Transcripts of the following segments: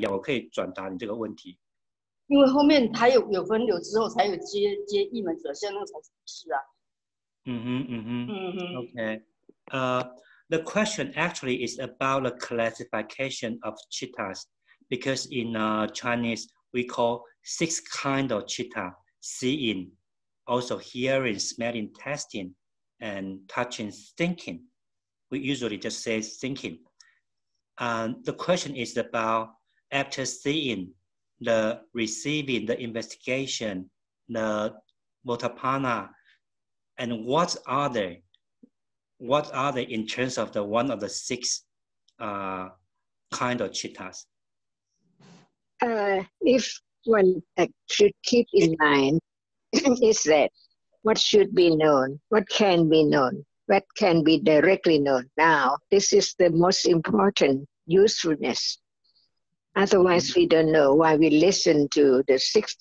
样，我可以转达你这个问题。因为后面还有有分流之后，才有接接一门左，现在那个才是啊。嗯哼嗯哼嗯哼。Okay. Uh, the question actually is about the classification of chittas, because in uh, Chinese we call six kind of chitta: seeing, also hearing, smelling, tasting, and touching, thinking. We usually just say thinking. And the question is about after seeing, the receiving, the investigation, the votthapana, and what are they? What are they in terms of the one of the six uh, kind of chittas? Uh, if one uh, should keep in mind is that what should be known, what can be known, what can be directly known. Now, this is the most important usefulness. Otherwise, we don't know why we listen to the six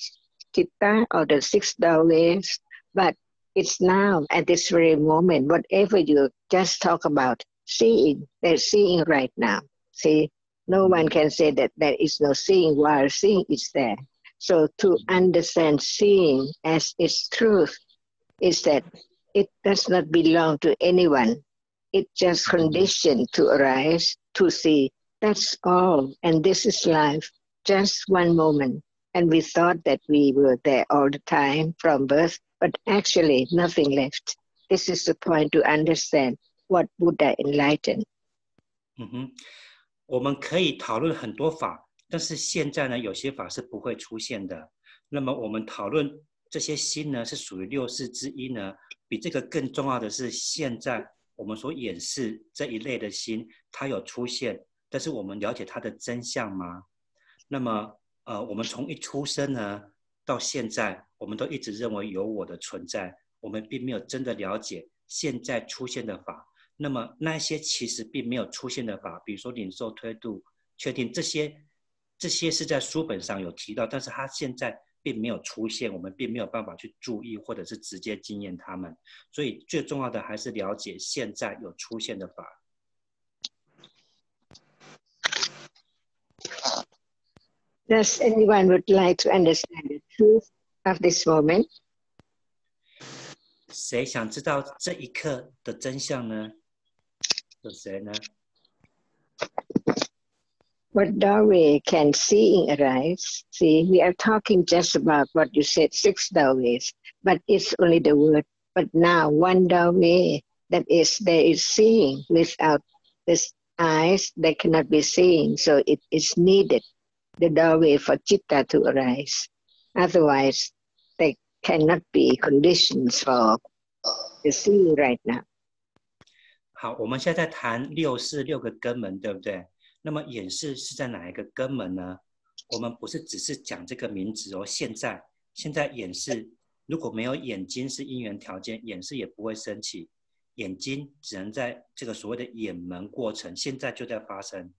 chitta or the six ways. But it's now at this very moment, whatever you just talk about, seeing, they're seeing right now. See, no one can say that there is no seeing while seeing is there. So to understand seeing as its truth is that it does not belong to anyone. It just conditioned to arise to see. That's all. And this is life, just one moment. And we thought that we were there all the time from birth, but actually nothing left. This is the point to understand what Buddha enlightened. 嗯哼，我们可以讨论很多法，但是现在呢，有些法是不会出现的。那么我们讨论这些心呢，是属于六世之一呢。比这个更重要的是，现在我们所演示这一类的心，它有出现， 但是我们了解它的真相吗？那么，呃，我们从一出生呢到现在，我们都一直认为有我的存在，我们并没有真的了解现在出现的法。那么那些其实并没有出现的法，比如说领受、推度、确定这些，这些是在书本上有提到，但是它现在并没有出现，我们并没有办法去注意或者是直接经验它们。所以最重要的还是了解现在有出现的法。Does anyone would like to understand the truth of this moment? 谁想知道这一刻的真相呢？有谁呢？What doorway can see in arise. See, we are talking just about what you said, six doorways, but it's only the word. But now, one doorway that is there is seeing without this eyes, they cannot be seeing, so it is needed. The doorway for chitta to arise. Otherwise, they cannot be conditions for the seeing right now. 好，我们现在在谈六是六个根门，对不对？那么演示是在哪一个根门呢？我们不是只是讲这个名字哦。现在，现在演示如果没有眼睛是因缘条件，演示也不会升起。眼睛只能在这个所谓的眼门过程，现在就在发生。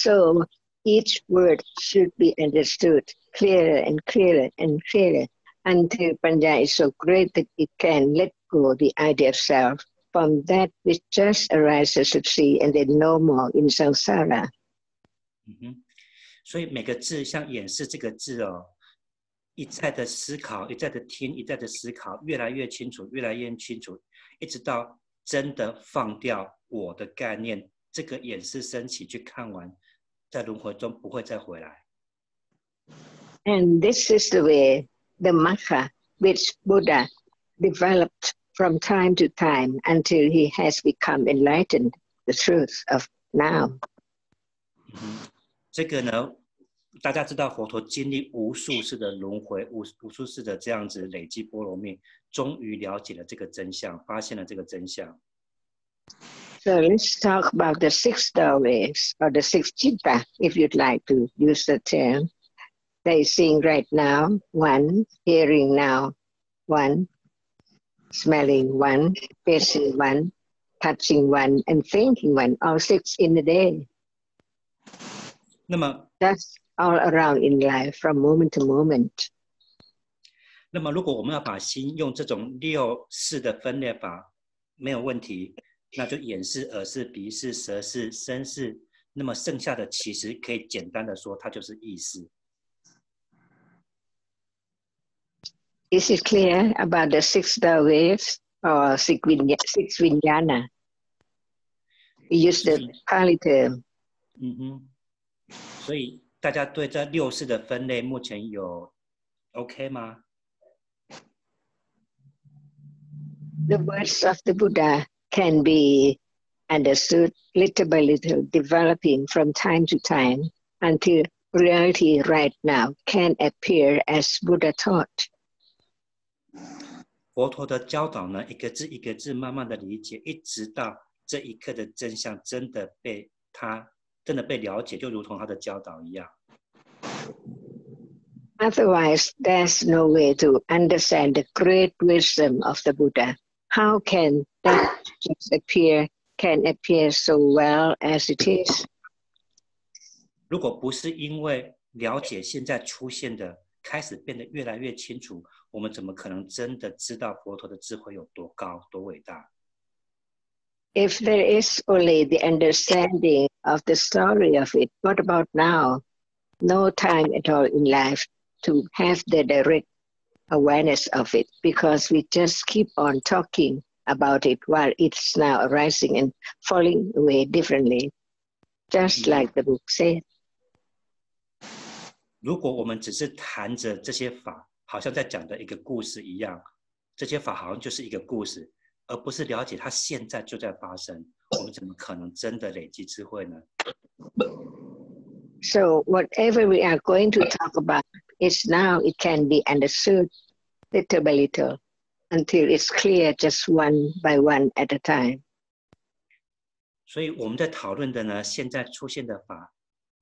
So each word should be understood clearer and clearer and clearer until Panya is so great that it can let go the idea of self from that which just arises of see and then no more in samsara. 嗯哼，所以每个字像演示这个字哦，一再的思考，一再的听，一再的思考，越来越清楚，越来越清楚，一直到真的放掉我的概念，这个演示升起去看完， 在轮回中不会再回来。And this is the way the Magga which Buddha developed from time to time until he has become enlightened, the truth of now. 嗯，这个呢，大家知道佛陀经历无数次的轮回，无无数次的这样子累积波罗蜜，终于了解了这个真相，发现了这个真相。So let's talk about the six doorways or the six chitta, if you'd like to use the term. They seeing right now, one, hearing now, one, smelling one, tasting one, touching one, and thinking one, all six in a day. 那么 That's all around in life from moment to moment. 那么，如果我们要把心用这种六式的分裂法，没有问题。 那就眼是、耳是、鼻是、舌是、身是。那么剩下的其实可以简单的说，它就是意识。Is it clear about the six waves or six vinya- six vijnana? We use the Pali term. 嗯哼，所以大家对这六式的分类目前有 OK 吗？The words of the Buddha can be understood little by little, developing from time to time until reality right now can appear as Buddha taught. 佛陀的教导呢，一个字一个字慢慢的理解，一直到这一刻的真相真的被他真的被了解，就如同他的教导一样。 Otherwise, there's no way to understand the great wisdom of the Buddha. How can that just appear, can appear so well as it is? 如果不是因为了解现在出现的开始变得越来越清楚，我们怎么可能真的知道佛陀的智慧有多高、多伟大？ If there is only the understanding of the story of it, what about now? No time at all in life to have the direct awareness of it because we just keep on talking about it while it's now arising and falling away differently, just Mhm. like the book said. 如果我们只是谈着这些法，好像在讲的一个故事一样，这些法好像就是一个故事，而不是了解它现在就在发生，我们怎么可能真的累积智慧呢？ So, whatever we are going to talk about is now it can be understood little by little until it's clear just one by one at a time. 所以我们在讨论的呢，现在出现的法，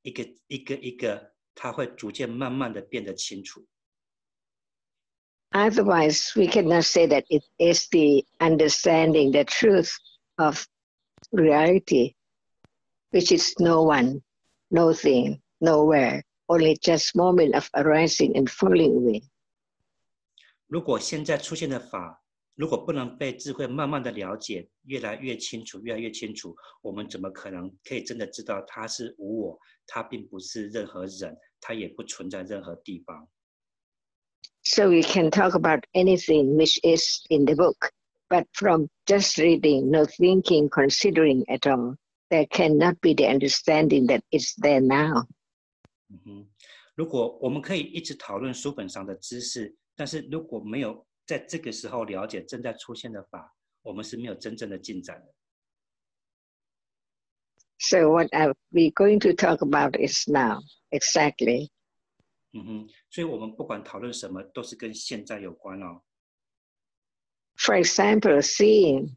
一个一个一个，它会逐渐慢慢的变得清楚。 Otherwise, we cannot say that it is the understanding the truth of reality, which is no one, no thing, nowhere, only just moment of arising and falling away. 如果现在出现的法，如果不能被智慧慢慢的了解，越来越清楚，越来越清楚，我们怎么可能可以真的知道它是无我，它并不是任何人，它也不存在任何地方。 So we can talk about anything which is in the book, but from just reading, no thinking, considering at all, there cannot be the understanding that it's there now. 嗯哼，如果我们可以一直讨论书本上的知识，但是如果没有在这个时候了解正在出现的法，我们是没有真正的进展的。 So what are we going to talk about is now, exactly. 嗯哼，所以我们不管讨论什么，都是跟现在有关哦。 For example, seeing.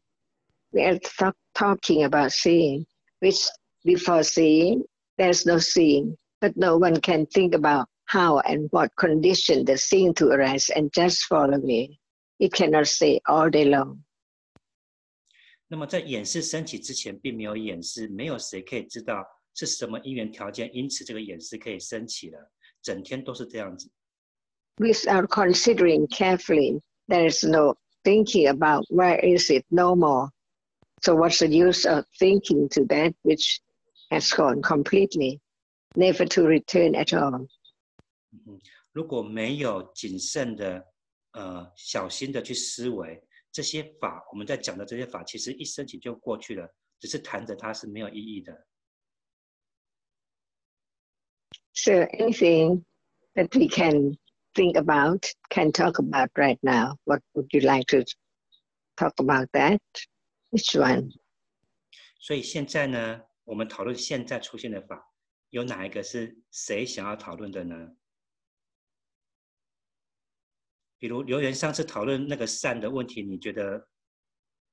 We are talk, talking about seeing, which before seeing, there's no seeing, but no one can think about how and what condition the seeing to arise and just fall away. It cannot say all day long. 那么在演示升起之前，并没有演示，没有谁可以知道是什么因缘条件，因此这个演示可以升起了。整天都是这样子。 Without considering carefully, there is no thinking about where is it no more. So what's the use of thinking to that which has gone completely, Never to return at all? 嗯，如果没有谨慎的、呃小心的去思维这些法，我们在讲的这些法，其实一升起就过去了，只是谈着它是没有意义的。So anything that we can think about, can talk about right now. What would you like to talk about that? Which one? 所以现在呢，我们讨论现在出现的法，有哪一个是谁想要讨论的呢？比如留言上次讨论那个善的问题，你觉得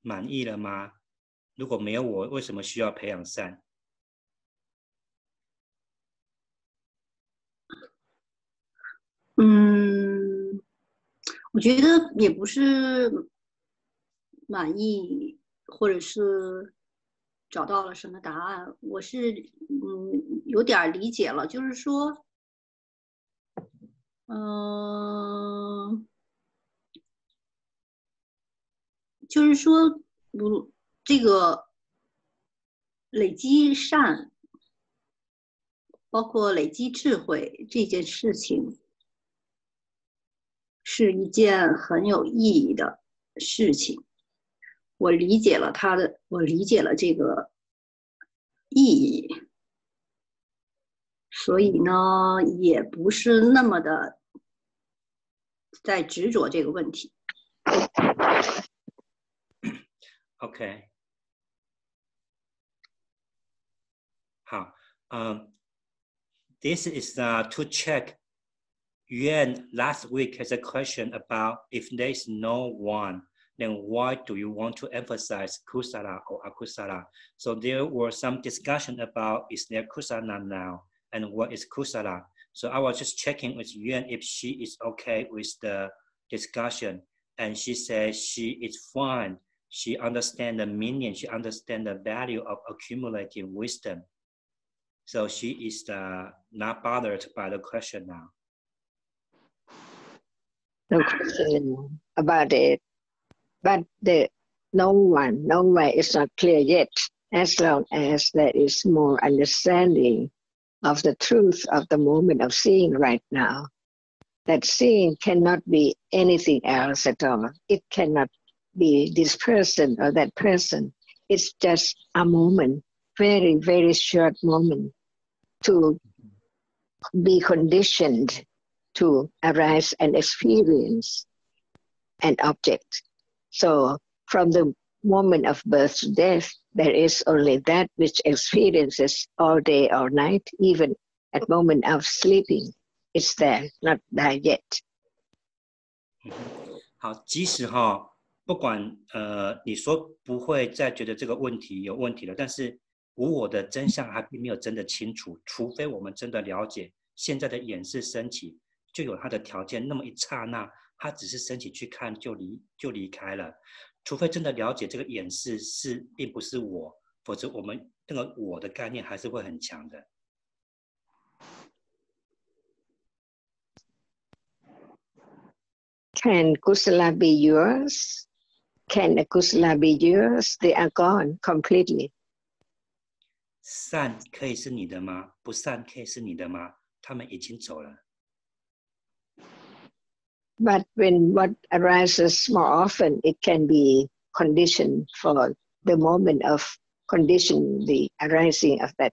满意了吗？如果没有我，为什么需要培养善？嗯，我觉得也不是满意，或者是找到了什么答案。我是嗯有点理解了，就是说，嗯、就是说，不，这个累积善，包括累积智慧这件事情，是一件很有意义的事情。我理解了他的，我理解了这个意义，所以呢，也不是那么的在执着这个问题。OK，好，嗯，this is uh, to check. Yuan last week has a question about if there is no one, then why do you want to emphasize kusala or akusala? So there was some discussion about is there kusala now and what is kusala? So I was just checking with Yuan if she is okay with the discussion, and she said she is fine she understand the meaning, she understand the value of accumulating wisdom. So she is uh, not bothered by the question now. No question about it. But the no one, no way is not clear yet, as long as there is more understanding of the truth of the moment of seeing right now. That seeing cannot be anything else at all. It cannot be this person or that person. It's just a moment, very, very short moment to be conditioned to arise and experience an object. So from the moment of birth to death, there is only that which experiences all day or night, even at moment of sleeping. It's there, not there yet. 好，即使哈不管呃，你说不会再觉得这个问题有问题了，但是无我的真相还并没有真的清楚，除非我们真的了解现在的演示升起就有它的条件，那么一刹那 它只是升起去看就离就离开了，除非真的了解这个演示是并不是我，否则我们那个我的概念还是会很强的。Can Kusala be yours? Can Kusala be yours? They are gone completely. 善可以是你的吗？不善可以是你的吗？他们已经走了。But when what arises more often, it can be conditioned for the moment of condition the arising of that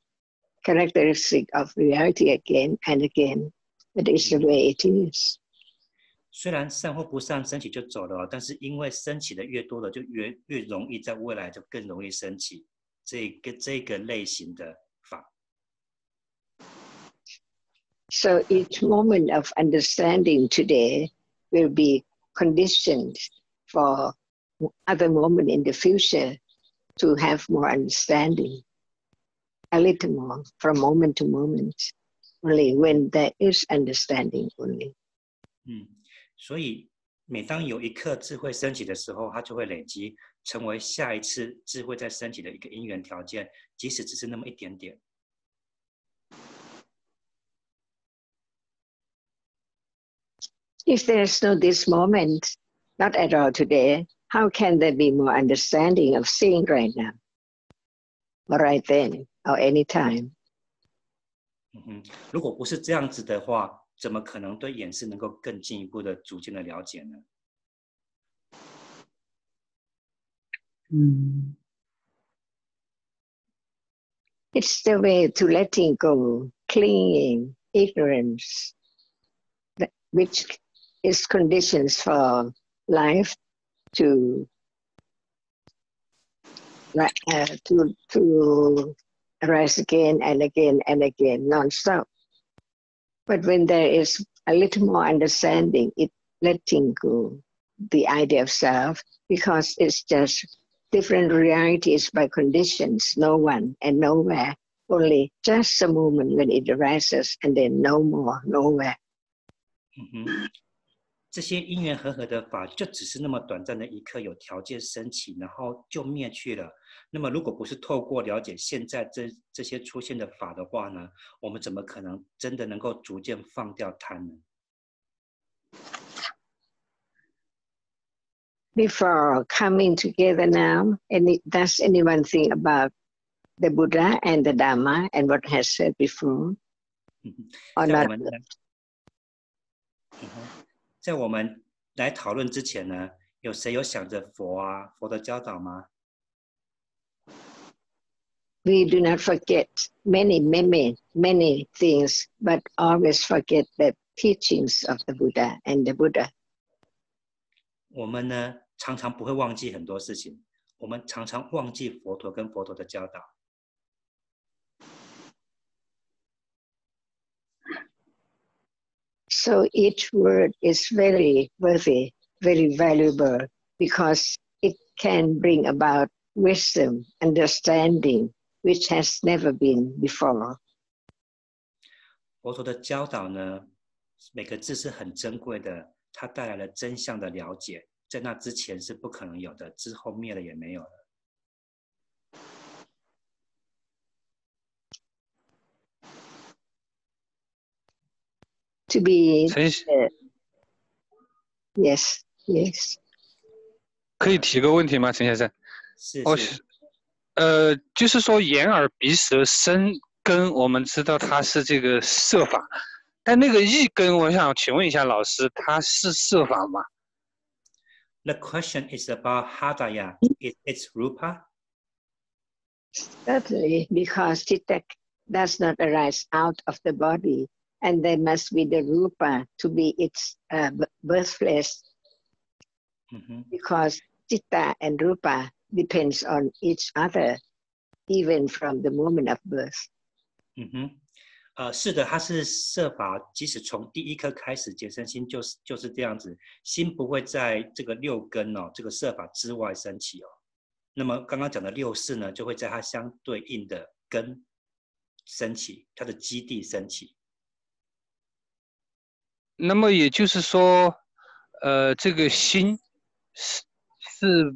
characteristic of reality again and again. It is the way it is. 虽然善或不善升起就走了，但是因为升起的越多了，就越越容易在未来就更容易升起这个这个类型的法。So each moment of understanding today will be conditioned for other moment in the future to have more understanding, a little more from moment to moment, only when there is understanding only. 嗯。所以，每当有一刻智慧升起的时候，它就会累积，成为下一次智慧再升起的一个因缘条件，即使只是那么一点点。 If there's no this moment, not at all today, how can there be more understanding of seeing right now, or right then, or any time? 嗯哼，如果不是这样子的话。怎么可能对演示能够更进一步的、逐渐的了解呢？嗯，It's the way to letting go, clinging, ignorance, which is conditions for life to uh, to to arise again and again and again non-stop. But when there is a little more understanding, it letting go the idea of self because it's just different realities by conditions, no one and nowhere, only just a moment when it arises and then no more, nowhere. 嗯哼，这些因缘和合的法，就只是那么短暂的一刻，有条件升起，然后就灭去了。那么，如果不是透过了解现在这这些出现的法的话呢，我们怎么可能真的能够逐渐放掉它呢？Before coming together now, any does anyone think about the Buddha and the Dharma and what has said before or not 在我们来讨论之前呢，有谁有想着佛啊，佛的教导吗？we do not forget many, many, many things, but always forget the teachings of the Buddha and the Buddha. 我们呢，常常不会忘记很多事情，我们常常忘记佛陀跟佛陀的教导。So each word is very worthy, very valuable because it can bring about wisdom, understanding, which has never been before. 佛陀的教导呢，每个字是很珍贵的，它带来了真相的了解，在那之前是不可能有的，之后灭了也没有了。 To be, 陈 uh, yes, yes. 可以提个问题吗，陈先生？是哦，是是，呃，就是说眼耳鼻舌身根，我们知道它是这个色法，但那个意根，我想请问一下老师，它是色法吗？ The question is about Hadaya. Is it Rupa? Certainly, because chitta does not arise out of the body, and there must be the rupa to be its uh, b- birthplace, 嗯哼， because chitta and rupa depends on each other, even from the moment of birth. 嗯哼，呃，是的，它是设法，即使从第一颗开始，结生心就是就是这样子，心不会在这个六根哦，这个设法之外升起哦。那么刚刚讲的六世呢，就会在它相对应的根升起，它的基地升起。 那么也就是说，呃，这个心是是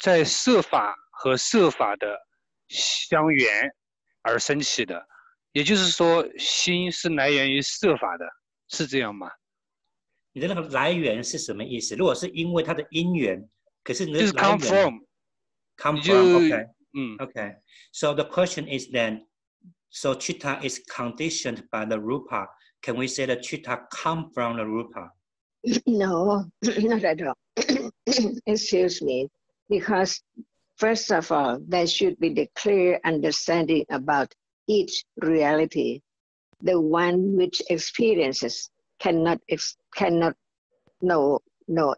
在设法和设法的相缘而升起的，也就是说，心是来源于设法的，是这样吗？你的那个来源是什么意思？如果是因为它的因缘，可是你的就是 come from，come from，OK、嗯，Okay, so the question is then, so chitta is conditioned by the rupa. Can we say that chitta come from the rupa? No, not at all. Excuse me. Because, first of all, there should be the clear understanding about each reality. The one which experiences cannot ex- cannot know no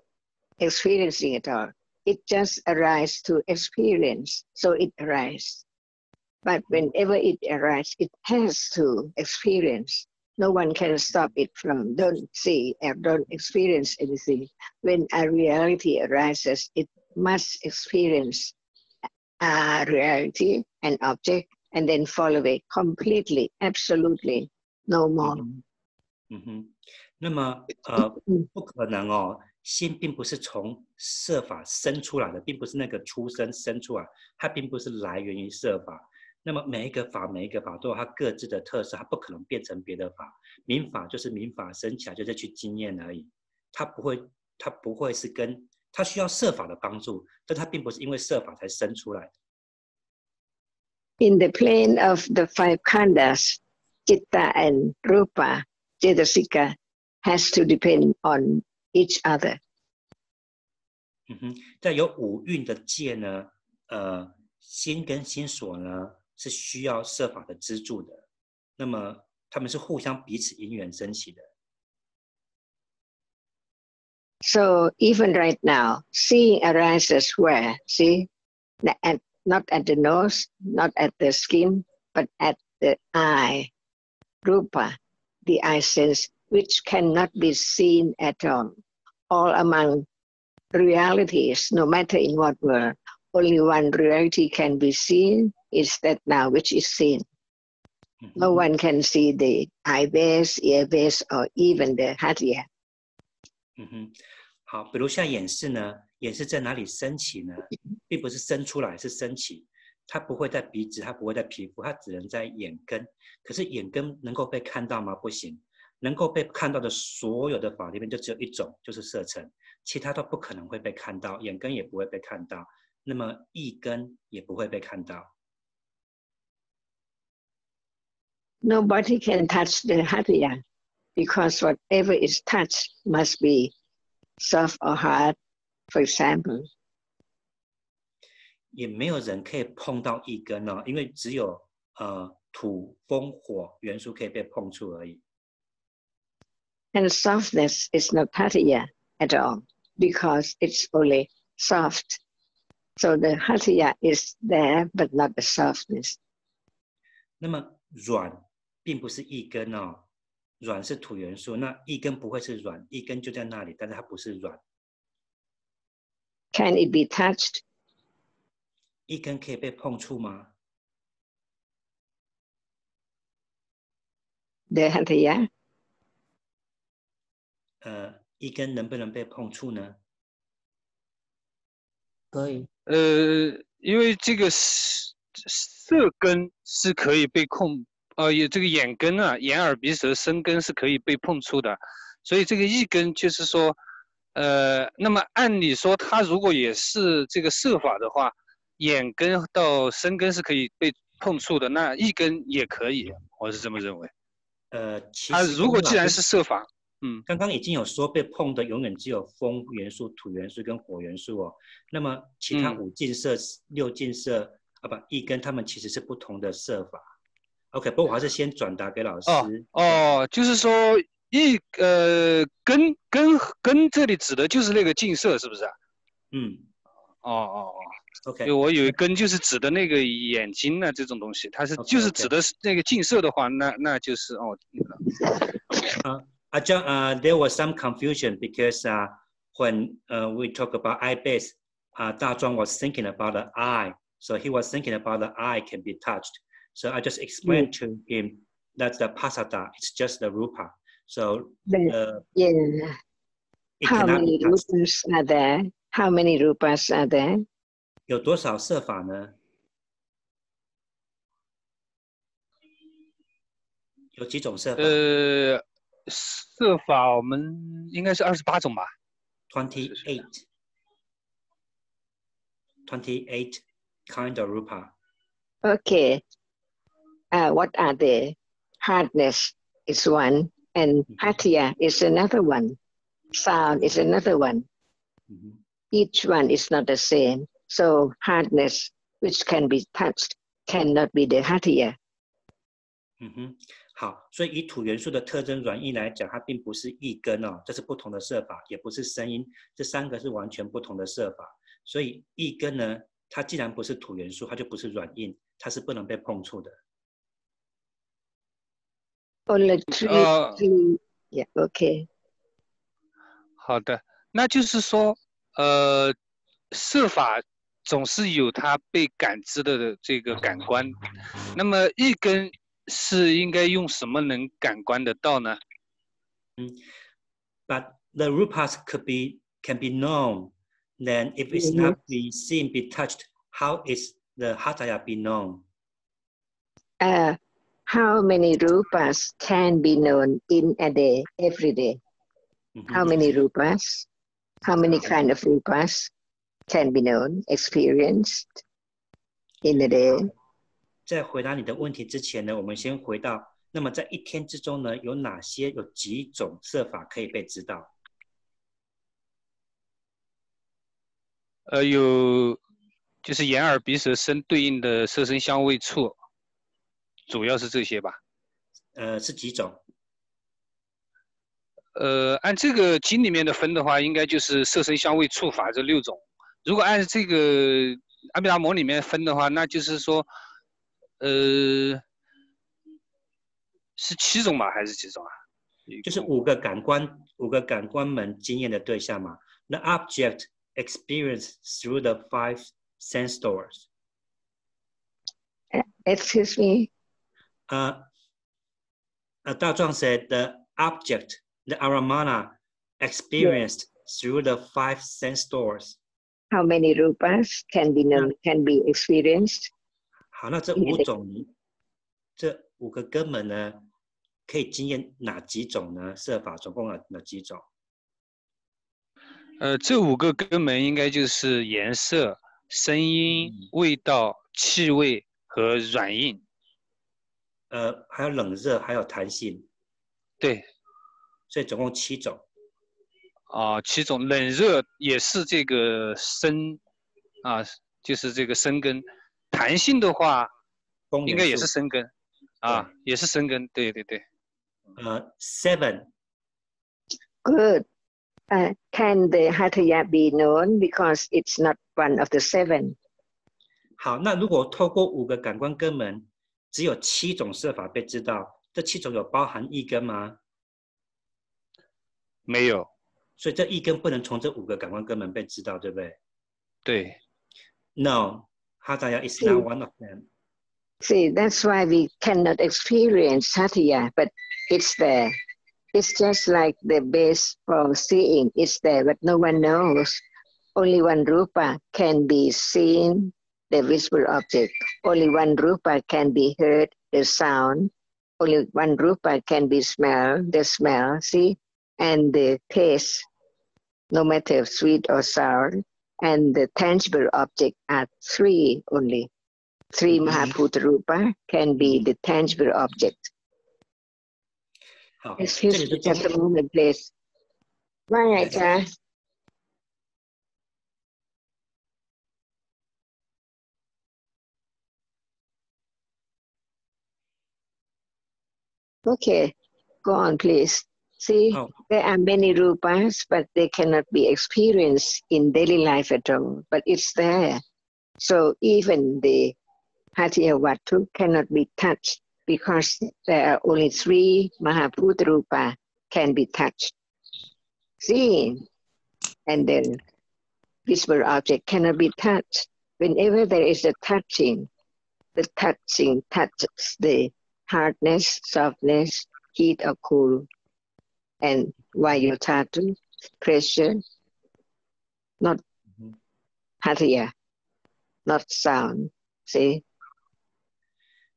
experiencing at all. It just arises to experience, so it arises. But whenever it arises, it has to experience no one can stop it from don't see or don't experience anything when a reality arises it must experience a reality an object and then follow it completely absolutely no more 嗯哼，那么呃嗯，不可能哦，心并不是从设法生出来的，并不是那个出生生出来，它并不是来源于设法。 那么每一个法，每一个法都有它各自的特色，它不可能变成别的法。民法就是民法生起来就是去经验而已，它不会，它不会是跟它需要设法的帮助，但它并不是因为设法才生出来的。in the plane of the five khandas chitta and rupa cetasika has to depend on each other 嗯哼，在有五蕴的界呢，呃，心跟心所呢是需要设法的资助的，那么他们是互相彼此因缘升起的。 So even right now, seeing arises where? See, N- at, not at the nose, not at the skin, but at the eye, rupa, the eye sense, which cannot be seen at all. All among realities, no matter in what world, only one reality can be seen, is that now which is seen. 嗯 No one can see the eye base, ear base, or even the heart ear. 嗯哼，好，比如像眼视呢，眼视在哪里升起呢？并不是生出来，是升起。它不会在鼻子，它不会在皮肤，它只能在眼根。可是眼根能够被看到吗？不行。能够被看到的所有的法里面，就只有一种，就是色尘，其他都不可能会被看到，眼根也不会被看到，那么意根也不会被看到。Nobody can touch the Hadaya, because whatever is touched must be soft or hard, for example. 也没有人可以碰到一根呢，因为只有呃土、风、火元素可以被碰触而已。And softness is not hadaya at all because it's only soft. So the Hadaya is there but not the softness. 那么软并不是一根哦，软是土元素，那一根不会是软，一根就在那里，但是它不是软，Can it be touched? 一根可以被碰触吗？The hatya? 呃，一根能不能被碰触呢？可以。呃，因为这个色色根是可以被控，呃，有这个眼根啊，眼耳鼻舌身根是可以被碰触的，所以这个一根就是说，呃，那么按理说它如果也是这个设法的话，眼根到身根是可以被碰触的，那一根也可以，我是这么认为。呃，其啊，实如果既然是设法，嗯，刚刚已经有说被碰的永远只有风元素、土元素跟火元素哦。那么其他嗯五进色、六进色啊不一根，它们其实是不同的设法。OK，不过我还是先转达给老师。哦，就是说一呃根根根这里指的就是那个近色，是不是啊？嗯哦哦哦。，OK，我以为根就是指的那个眼睛呢这种东西，它是就是指的是那个近色的话，那那就是哦，那个 Uh, John, uh, there was some confusion because uh, when uh, we talk about eye base, uh, Da Zhuang was thinking about the eye. So he was thinking about the eye can be touched. So I just explained mm. to him that's the pasada, it's just the rupa. So the, uh, yeah. How many rupas are there? How many rupas are there? 有多少色法呢？有几种色法？呃，色法我们应该是二十八种吧。Twenty Twenty eight kind of rupa. Okay, uh, what are they? Hardness is one, and mm-hmm. hadaya is another one. Sound is another one. Mm-hmm. Each one is not the same. So hardness, which can be touched, cannot be the hadaya. Hmm. 好，所以以土元素的特征软硬来讲，它并不是一根哦，这是不同的设法，也不是声音。这三个是完全不同的设法。所以一根呢，它既然不是土元素，它就不是软硬，它是不能被碰触的。only to uh, yeah, okay. 好的，那就是说，呃，色法总是有它被感知的这个感官。那么一根是应该用什么能感官得到呢？嗯，But the rupas could be can be known. Then if it's mm-hmm. not be seen, be touched, how is the hadaya be known? 哎、uh,。How many rupas can be known in a day, every day? How many rupas? How many kind of rupas can be known, experienced in a day? 在回答你的问题之前呢，我们先回到，那么在一天之中呢，有哪些有几种色法可以被知道？呃，有就是眼耳鼻舌身对应的色声香味触，主要是这些吧。呃，是几种？呃，按这个经里面的分的话，应该就是色声香味触法这六种。如果按这个阿毗达摩里面分的话，那就是说，呃，是七种吧，还是几种啊？就是五个感官，五个感官门经验的对象嘛。The object experienced through the five sense doors. Excuse me. Uh, uh, Dao Zhuang said the object, the aramana, experienced through the five sense doors. How many rupas can be known, can be experienced? 好，那这嗯对五种呢，这五个根本呢，可以经验哪几种呢？色法总共有哪几种？呃，这五个根门应该就是颜色、声音、味道、气味和软硬。 呃，还有冷热，还有弹性，对，所以总共七种。啊，七种冷热也是这个生，啊，就是这个生根。弹性的话，应该也是生根，啊，也是生根。对对对。呃，seven。Good. Uh, can the hataya be known because it's not one of the seven? 好，那如果透过五个感官根门，只有七种设法被知道，这七种有包含一根吗？没有。所以这一根不能从这五个感官根门被知道，对不对？对。No, Hataya is not one of them. See, that's why we cannot experience Hataya, but it's there. It's just like the base for seeing. It's there, but no one knows. Only one rupa can be seen, the visible object. Only one rupa can be heard, the sound. Only one rupa can be smelled, the smell. See, and the taste no matter sweet or sour, and the tangible object are three only. Three mm-hmm. Mahabhuta Rupa can be the tangible object. Excuse me just a moment, please. Right, uh, Okay, go on, please. See, oh. there are many rupas, but they cannot be experienced in daily life at all. But it's there. So even the Hadayavatthu cannot be touched because there are only three Mahabhuta Rupa can be touched. See, and then visible object cannot be touched. Whenever there is a touching, the touching touches the hardness, softness, heat or cool and why you tattoo, pressure, not hatya, not sound. See?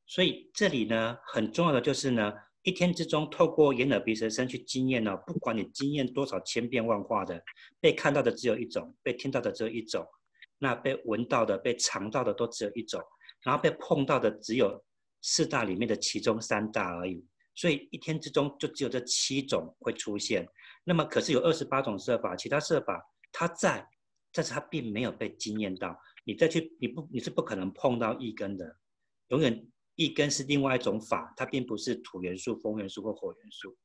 所以这里呢，很重要的就是呢，一天之中透过眼耳鼻舌身去经验呢，不管你经验多少千变万化的，被看到的只有一种，被听到的只有一种，那被闻到的、被尝到的都只有一种，然后被碰到的只有四大里面的其中三大而已。所以一天之中就只有这七种会出现，那么可是有二十八种设法，其他设法它在，但是它并没有被惊艳到。你再去，你不你是不可能碰到一根的，永远一根是另外一种法，它并不是土元素、风元素或火元素。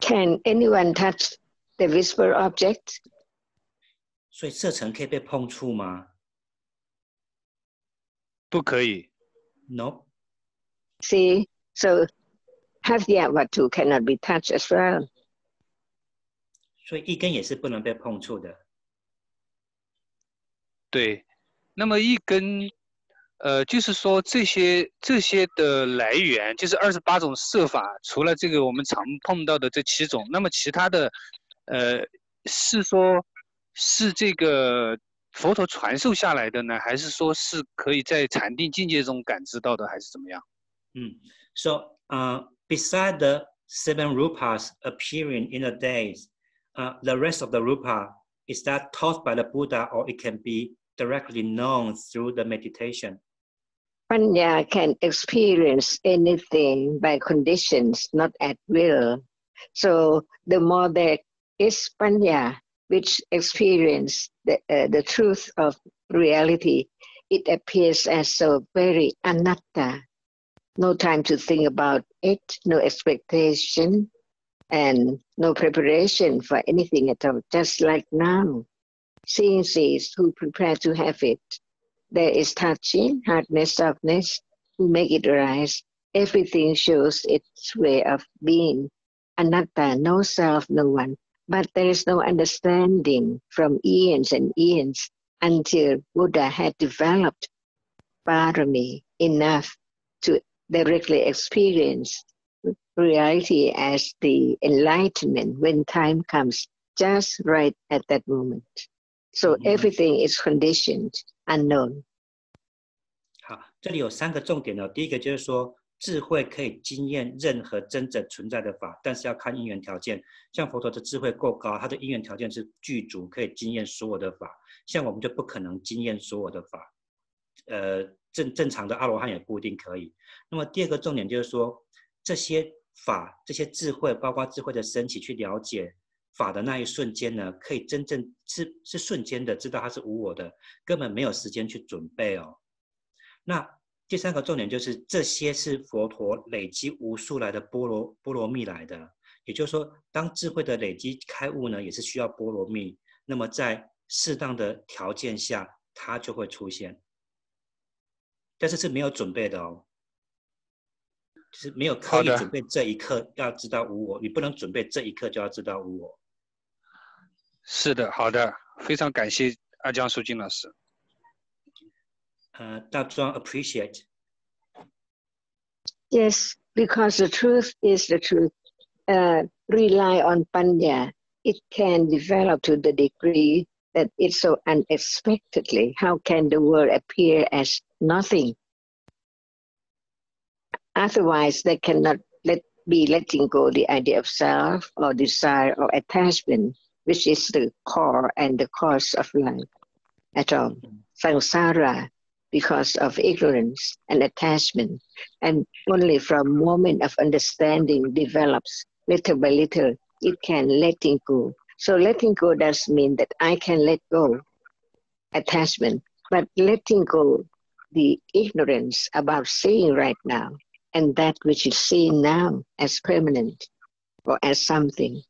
Can anyone touch the visible object？所以色尘可以被碰触吗？不可以。No。See。So Havyavatu cannot be touched as well. 所以一根也是不能被碰触的。对，那么一根，呃，就是说这些这些的来源，就是二十八种设法，除了这个我们常碰到的这七种，那么其他的，呃，是说，是这个佛陀传授下来的呢，还是说是可以在禅定境界中感知到的，还是怎么样？嗯。So uh, beside the seven rupas appearing in the days, uh, the rest of the rupa is that taught by the Buddha or it can be directly known through the meditation. Panya can experience anything by conditions, not at will. So the more there is panya, which experience the, uh, the truth of reality, it appears as so very anatta, no time to think about it, no expectation, and no preparation for anything at all, just like now. Seeing sees who prepare to have it. There is touching, hardness, softness, who make it arise. Everything shows its way of being. Anatta, no self, no one. But there is no understanding from eons and eons until Buddha had developed parami enough to directly experience reality as the enlightenment when time comes just right at that moment. So mm-hmm. everything is conditioned, unknown. 好，这里有三个重点哦。第一个就是说， 智慧可以经验任何真正存在的法，但是要看因缘条件。像佛陀的智慧够高，他的因缘条件是具足，可以经验所有的法。像我们就不可能经验所有的法。呃，正正常的阿罗汉也不一定可以。那么第二个重点就是说，这些法、这些智慧，包括智慧的升起，去了解法的那一瞬间呢，可以真正是是瞬间的知道它是无我的，根本没有时间去准备哦。那第三个重点就是，这些是佛陀累积无数来的波罗波罗蜜来的，也就是说，当智慧的累积开悟呢，也是需要波罗蜜。那么在适当的条件下，它就会出现，但是是没有准备的哦，就是没有刻意准备这一刻要知道无我，你不能准备这一刻就要知道无我。是的，好的，非常感谢阿江淑金老师。Uh, Dr. appreciate? Yes, because the truth is the truth. Uh, rely on panya. It can develop to the degree that it's so unexpectedly. How can the world appear as nothing? Otherwise, they cannot let be letting go the idea of self or desire or attachment, which is the core and the cause of life at all. Samsara because of ignorance and attachment. And only from moment of understanding develops little by little, it can letting go. So letting go does mean that I can let go attachment, but letting go the ignorance about seeing right now and that which is seen now as permanent or as something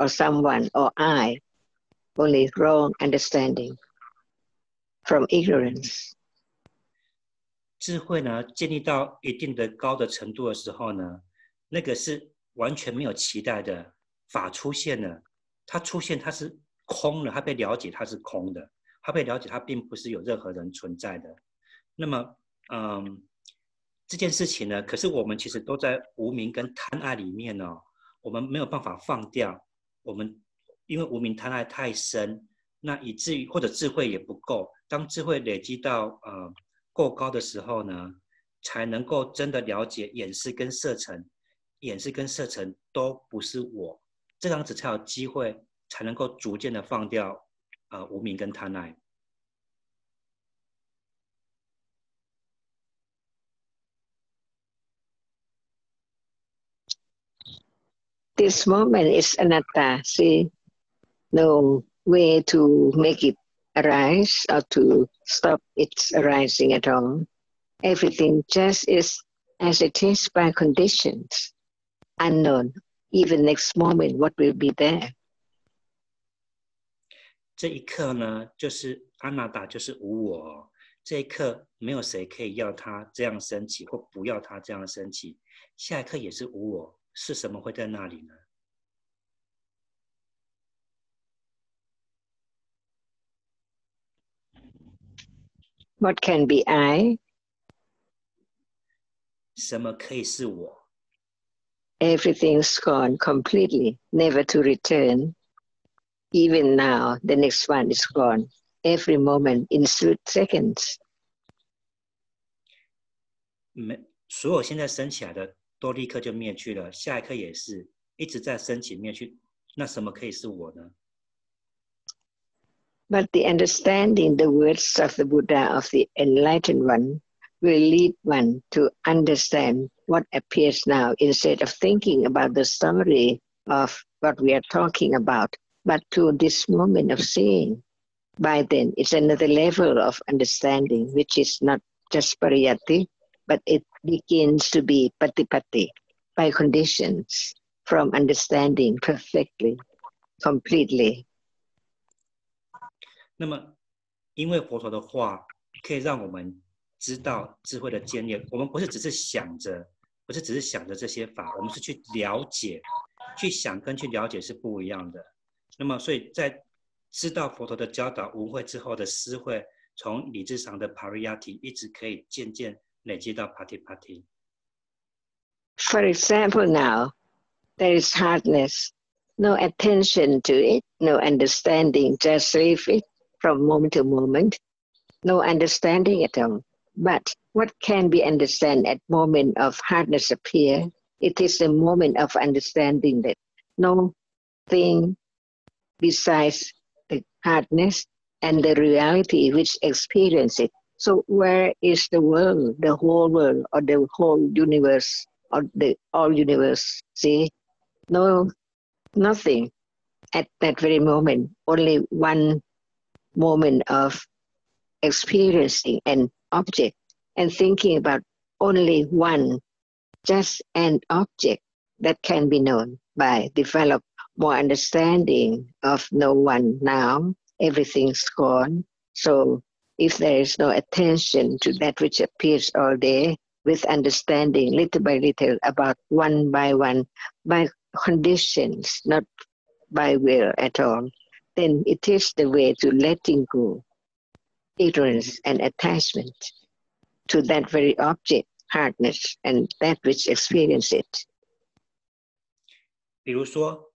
or someone or I, only wrong understanding from ignorance. 智慧呢，建立到一定的高的程度的时候呢，那个是完全没有期待的法出现了，它出现它是空的，它被了解它是空的，它被了解它并不是有任何人存在的。那么，嗯，这件事情呢，可是我们其实都在无名跟贪爱里面哦，我们没有办法放掉，我们因为无名贪爱太深，那以至于或者智慧也不够，当智慧累积到呃。够高的时候呢，才能够真的了解演示跟射程，演示跟射程都不是我，这样子才有机会，才能够逐渐的放掉呃无名跟贪爱。This moment is anatta. See, no way to make it. arise or to stop its arising at all. Everything just is as it is by conditions, unknown. Even next moment, what will be there? 这一刻呢，就是阿那达，就是无我。这一刻，没有谁可以要它这样升起，或不要它这样升起。下一刻也是无我，是什么会在那里呢 ？What can be I? 什么可以是我？Everything's gone completely, never to return. Even now, the next one is gone. Every moment in split seconds. 没，所有现在升起来的都立刻就灭去了，下一刻也是一直在升起灭去。那什么可以是我呢 ？but the understanding the words of the Buddha of the enlightened one will lead one to understand what appears now instead of thinking about the story of what we are talking about, but to this moment of seeing. By then, it's another level of understanding, which is not just pariyatti, but it begins to be patipatti by conditions from understanding perfectly, completely, 那么，因为佛陀的话可以让我们知道智慧的建立。我们不是只是想着，不是只是想着这些法，我们是去了解，去想跟去了解是不一样的。那么，所以在知道佛陀的教导无慧之后的思慧，从理智上的 pariyati 一直可以渐渐累积到 patipati。For example, now there is hardness, no attention to it, no understanding, just leave it. From moment to moment, no understanding at all. But what can be understand at moment of hardness appear? Mm. It is a moment of understanding that no thing besides the hardness and the reality which experience it So where is the world, the whole world, or the whole universe, or the all universe? See, no, nothing at that very moment. Only one moment of experiencing an object and thinking about only one, just an object that can be known by develop more understanding of no one now. Everything's gone. So if there is no attention to that which appears all day, with understanding little by little about one by one, by conditions, not by will at all, then it is the way to letting go ignorance and attachment to that very object, hardness, and that which experience it. 比如说，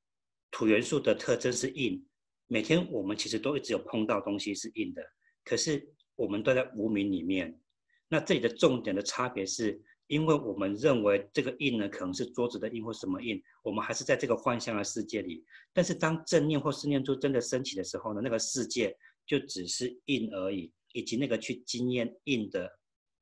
土元素的特征是硬，每天我们其实都一直有碰到东西是硬的，可是我们都在无名里面。那这里的重点的差别是， 因为我们认为这个印呢可能是桌子的印或什么印，我们还是在这个幻象的世界里。但是当正念或思念珠真的升起的时候呢，那个世界就只是印而已，以及那个去经验印的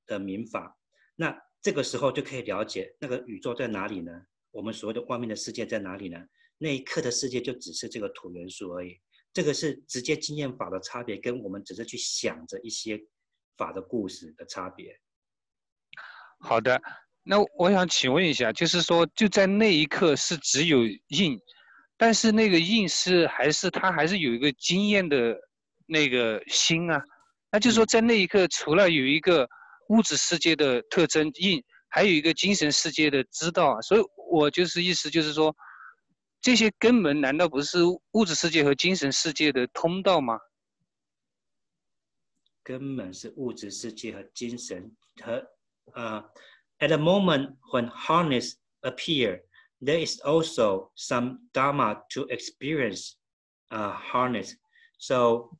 的明法。那这个时候就可以了解那个宇宙在哪里呢？我们所谓的外面的世界在哪里呢？那一刻的世界就只是这个土元素而已。这个是直接经验法的差别，跟我们只是去想着一些法的故事的差别。好的，那我想请问一下，就是说就在那一刻是只有印，但是那个印是还是它还是有一个经验的那个心啊？那就是说在那一刻除了有一个物质世界的特征印，还有一个精神世界的知道啊。所以我就是意思就是说。这些根本难道不是物质世界和精神世界的通道吗？根本是物质世界和精神和呃，at the moment when hardness appear, there is also some dharma to experience uh, hardness. So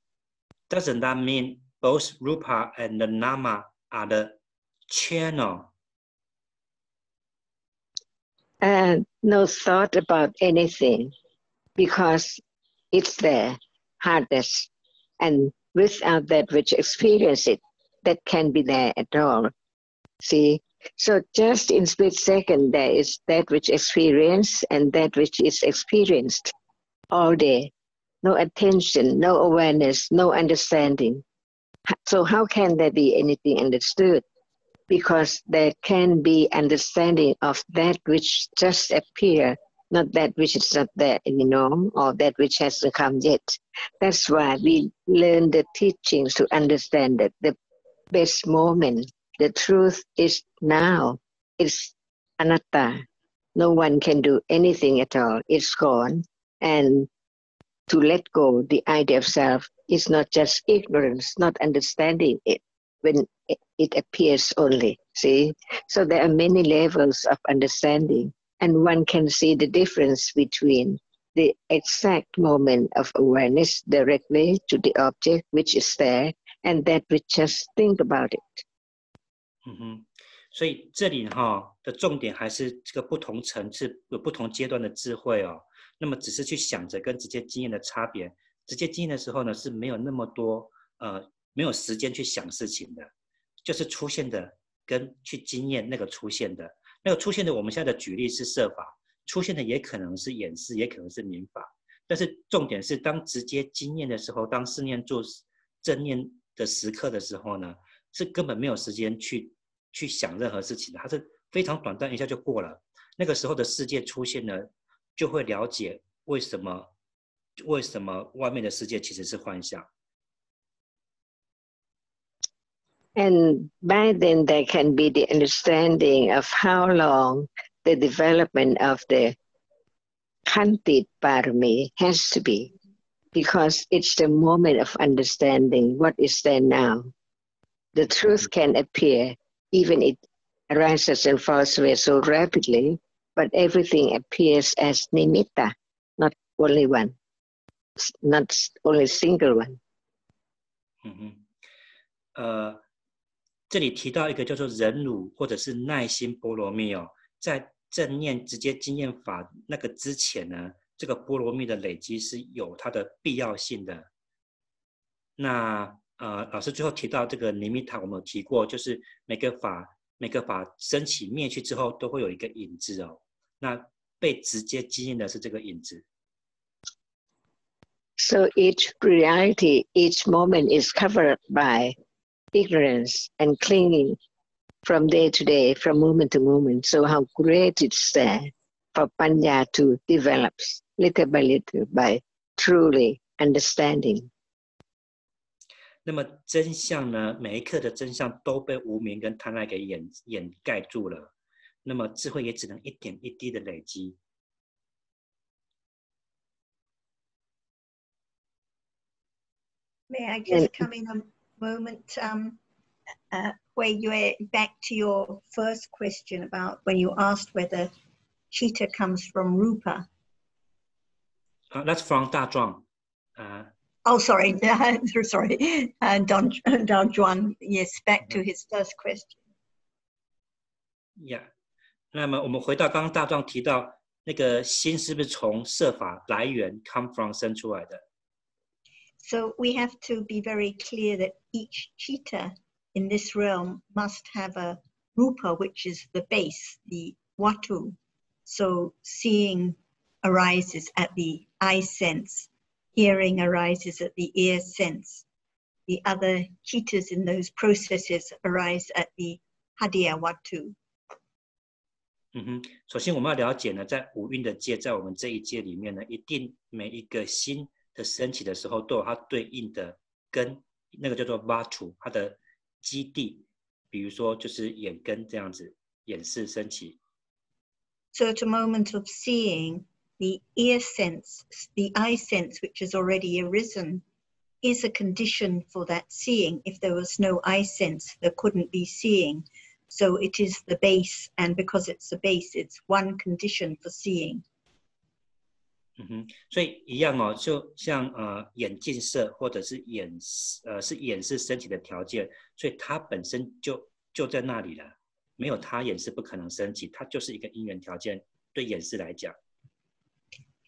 doesn't that mean both rupa and the nama are the channel and no thought about anything because it's there, hardness. And without that which experience it, that can be there at all. See? So just in split second, there is that which experience and that which is experienced all day. No attention, no awareness, no understanding. So how can there be anything understood? because there can be understanding of that which just appeared, not that which is not there anymore or that which hasn't come yet. That's why we learn the teachings to understand that the best moment, the truth is now. It's anatta. No one can do anything at all. It's gone. And to let go the idea of self is not just ignorance, not understanding it when it appears only. See? So there are many levels of understanding, and one can see the difference between the exact moment of awareness directly to the object which is there, and that we just think about it. 嗯哼，所以这里哈的重点还是这个不同层次、有不同阶段的智慧哦。那么只是去想着跟直接经验的差别。直接经验的时候呢，是没有那么多呃没有时间去想事情的，就是出现的跟去经验那个出现的，那个出现的，我们现在的举例是设法出现的，也可能是演示，也可能是民法。但是重点是，当直接经验的时候，当思念做正念的时刻的时候呢，And by then there can be the understanding of how long the development of the Khanti Parami has to be, because it's the moment of understanding what is there now. The truth can appear, even it arises and falls away so rapidly, but everything appears as nimitta, not only one, not only single one. Mm-hmm. Uh, 这里提到一个叫做忍辱或者是耐心波罗蜜哦，在正念直接经验法那个之前呢，这个波罗蜜的累积是有它的必要性的。那呃，老师最后提到这个尼米塔，我们有提过，就是每个法每个法升起灭去之后，都会有一个影子哦。那被直接经验的是这个影子。So each reality, each moment is covered by ignorance and clinging from day to day, from moment to moment. So how great it's there for Panya to develop little by little by truly understanding. May I just come in a moment um, uh, where you're back to your first question about when you asked whether Chitta comes from Rupa? Uh, that's from Da Zhuang. Uh, Oh, sorry, sorry, uh, Don Don Juan. Yes, back to mm-hmm. his first question. Yeah，那么我们回到刚刚大壮提到那个心是不是从设法来源 come from 生出来的？So we have to be very clear that each chitta in this realm must have a rupa, which is the base, the vatthu. So seeing arises at the eye sense hearing arises at the ear sense. The other chittas in those processes arise at the hadaya vatthu. 嗯哼，首先我们要了解呢，在五蕴的界，在我们这一界里面呢，一定每一个心的升起的时候，都有它对应的根，那个叫做挖土，它的基地，比如说就是眼根这样子，眼识升起。So mm-hmm. at a moment of seeing, the ear sense, the eye sense, which has already arisen, is a condition for that seeing. If there was no eye sense, there couldn't be seeing. So it is the base, and because it's the base, it's one condition for seeing. 嗯哼，所以一样哦，就像呃眼镜色或者是眼呃是眼视升起的条件，所以它本身就就在那里了，没有它眼视不可能升起，它就是一个因缘条件。对眼视来讲，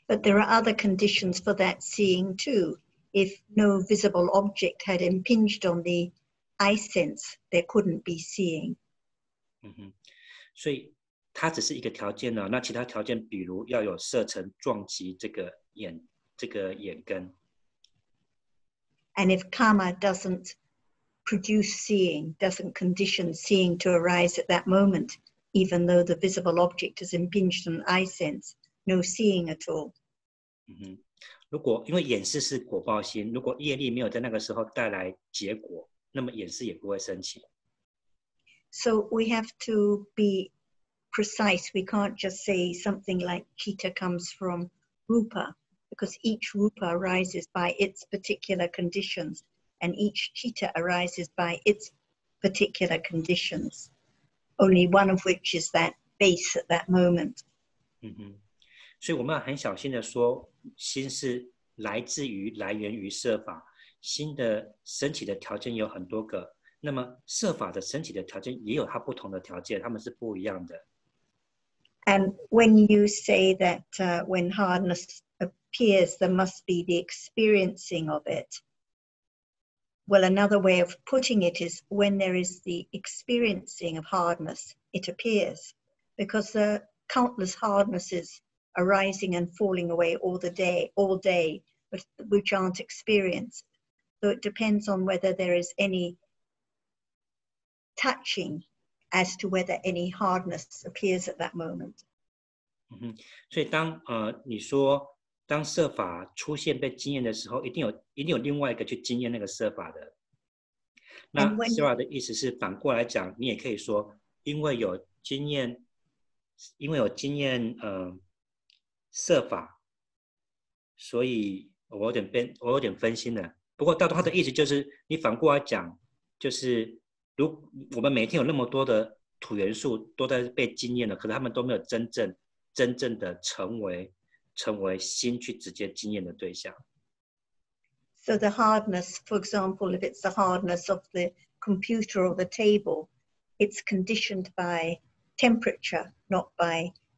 But there are other conditions for that seeing too. If no visible object had impinged on the eye sense, there couldn't be seeing. 嗯哼，所以它只是一个条件呢。那其他条件，比如要有射程撞击这个眼这个眼根， And if karma doesn't produce seeing, doesn't condition seeing to arise at that moment, even though the visible object has impinged on eye sense, no seeing at all. so we have to be precise. We can't just say something like Chitta comes from Rupa, because each Rupa arises by its particular conditions, and each Chitta arises by its particular conditions, only one of which is that base at that moment. Mm-hmm. 所以我们要很小心的说，心是来自于来源于设法，心的升起的条件有很多个，那么设法的升起的条件也有它不同的条件，它们是不一样的。 And when you say that uh, when hardness appears, there must be the experiencing of it. Well, another way of putting it is when there is the experiencing of hardness, it appears, because there are countless hardnesses arising and falling away all the day, all day, but which aren't experienced. So it depends on whether there is any touching as to whether any hardness appears at that moment. 嗯哼，所以当呃你说当设法出现被经验的时候，一定有一定有另外一个去经验那个设法的。那 And when- 设法的意思是反过来讲，你也可以说，因为有经验，因为有经验，呃， 设法，所以我有点分，我有点分心了。不过大多他的意思就是，你反过来讲，就是如我们每天有那么多的土元素都在被经验了，可是他们都没有真正真正的成为成为心去直接经验的对象。 So the hardness, for example, if it's the hardness of the computer or the table, it's conditioned by temperature, not by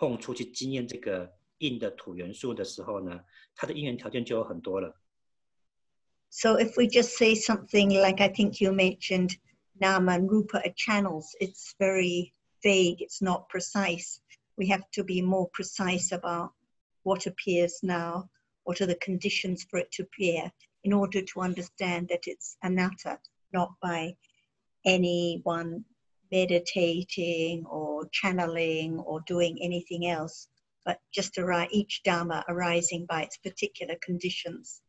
碰触去经验这个印的土元素的时候呢，它的因缘条件就有很多了。 So if we just say something like I think you mentioned Nama and Rupa are channels, it's very vague, it's not precise. We have to be more precise about what appears now, what are the conditions for it to appear, in order to understand that it's anatta, not by anyone meditating or channeling or doing anything else, but just ari- each Dharma arising by its particular conditions.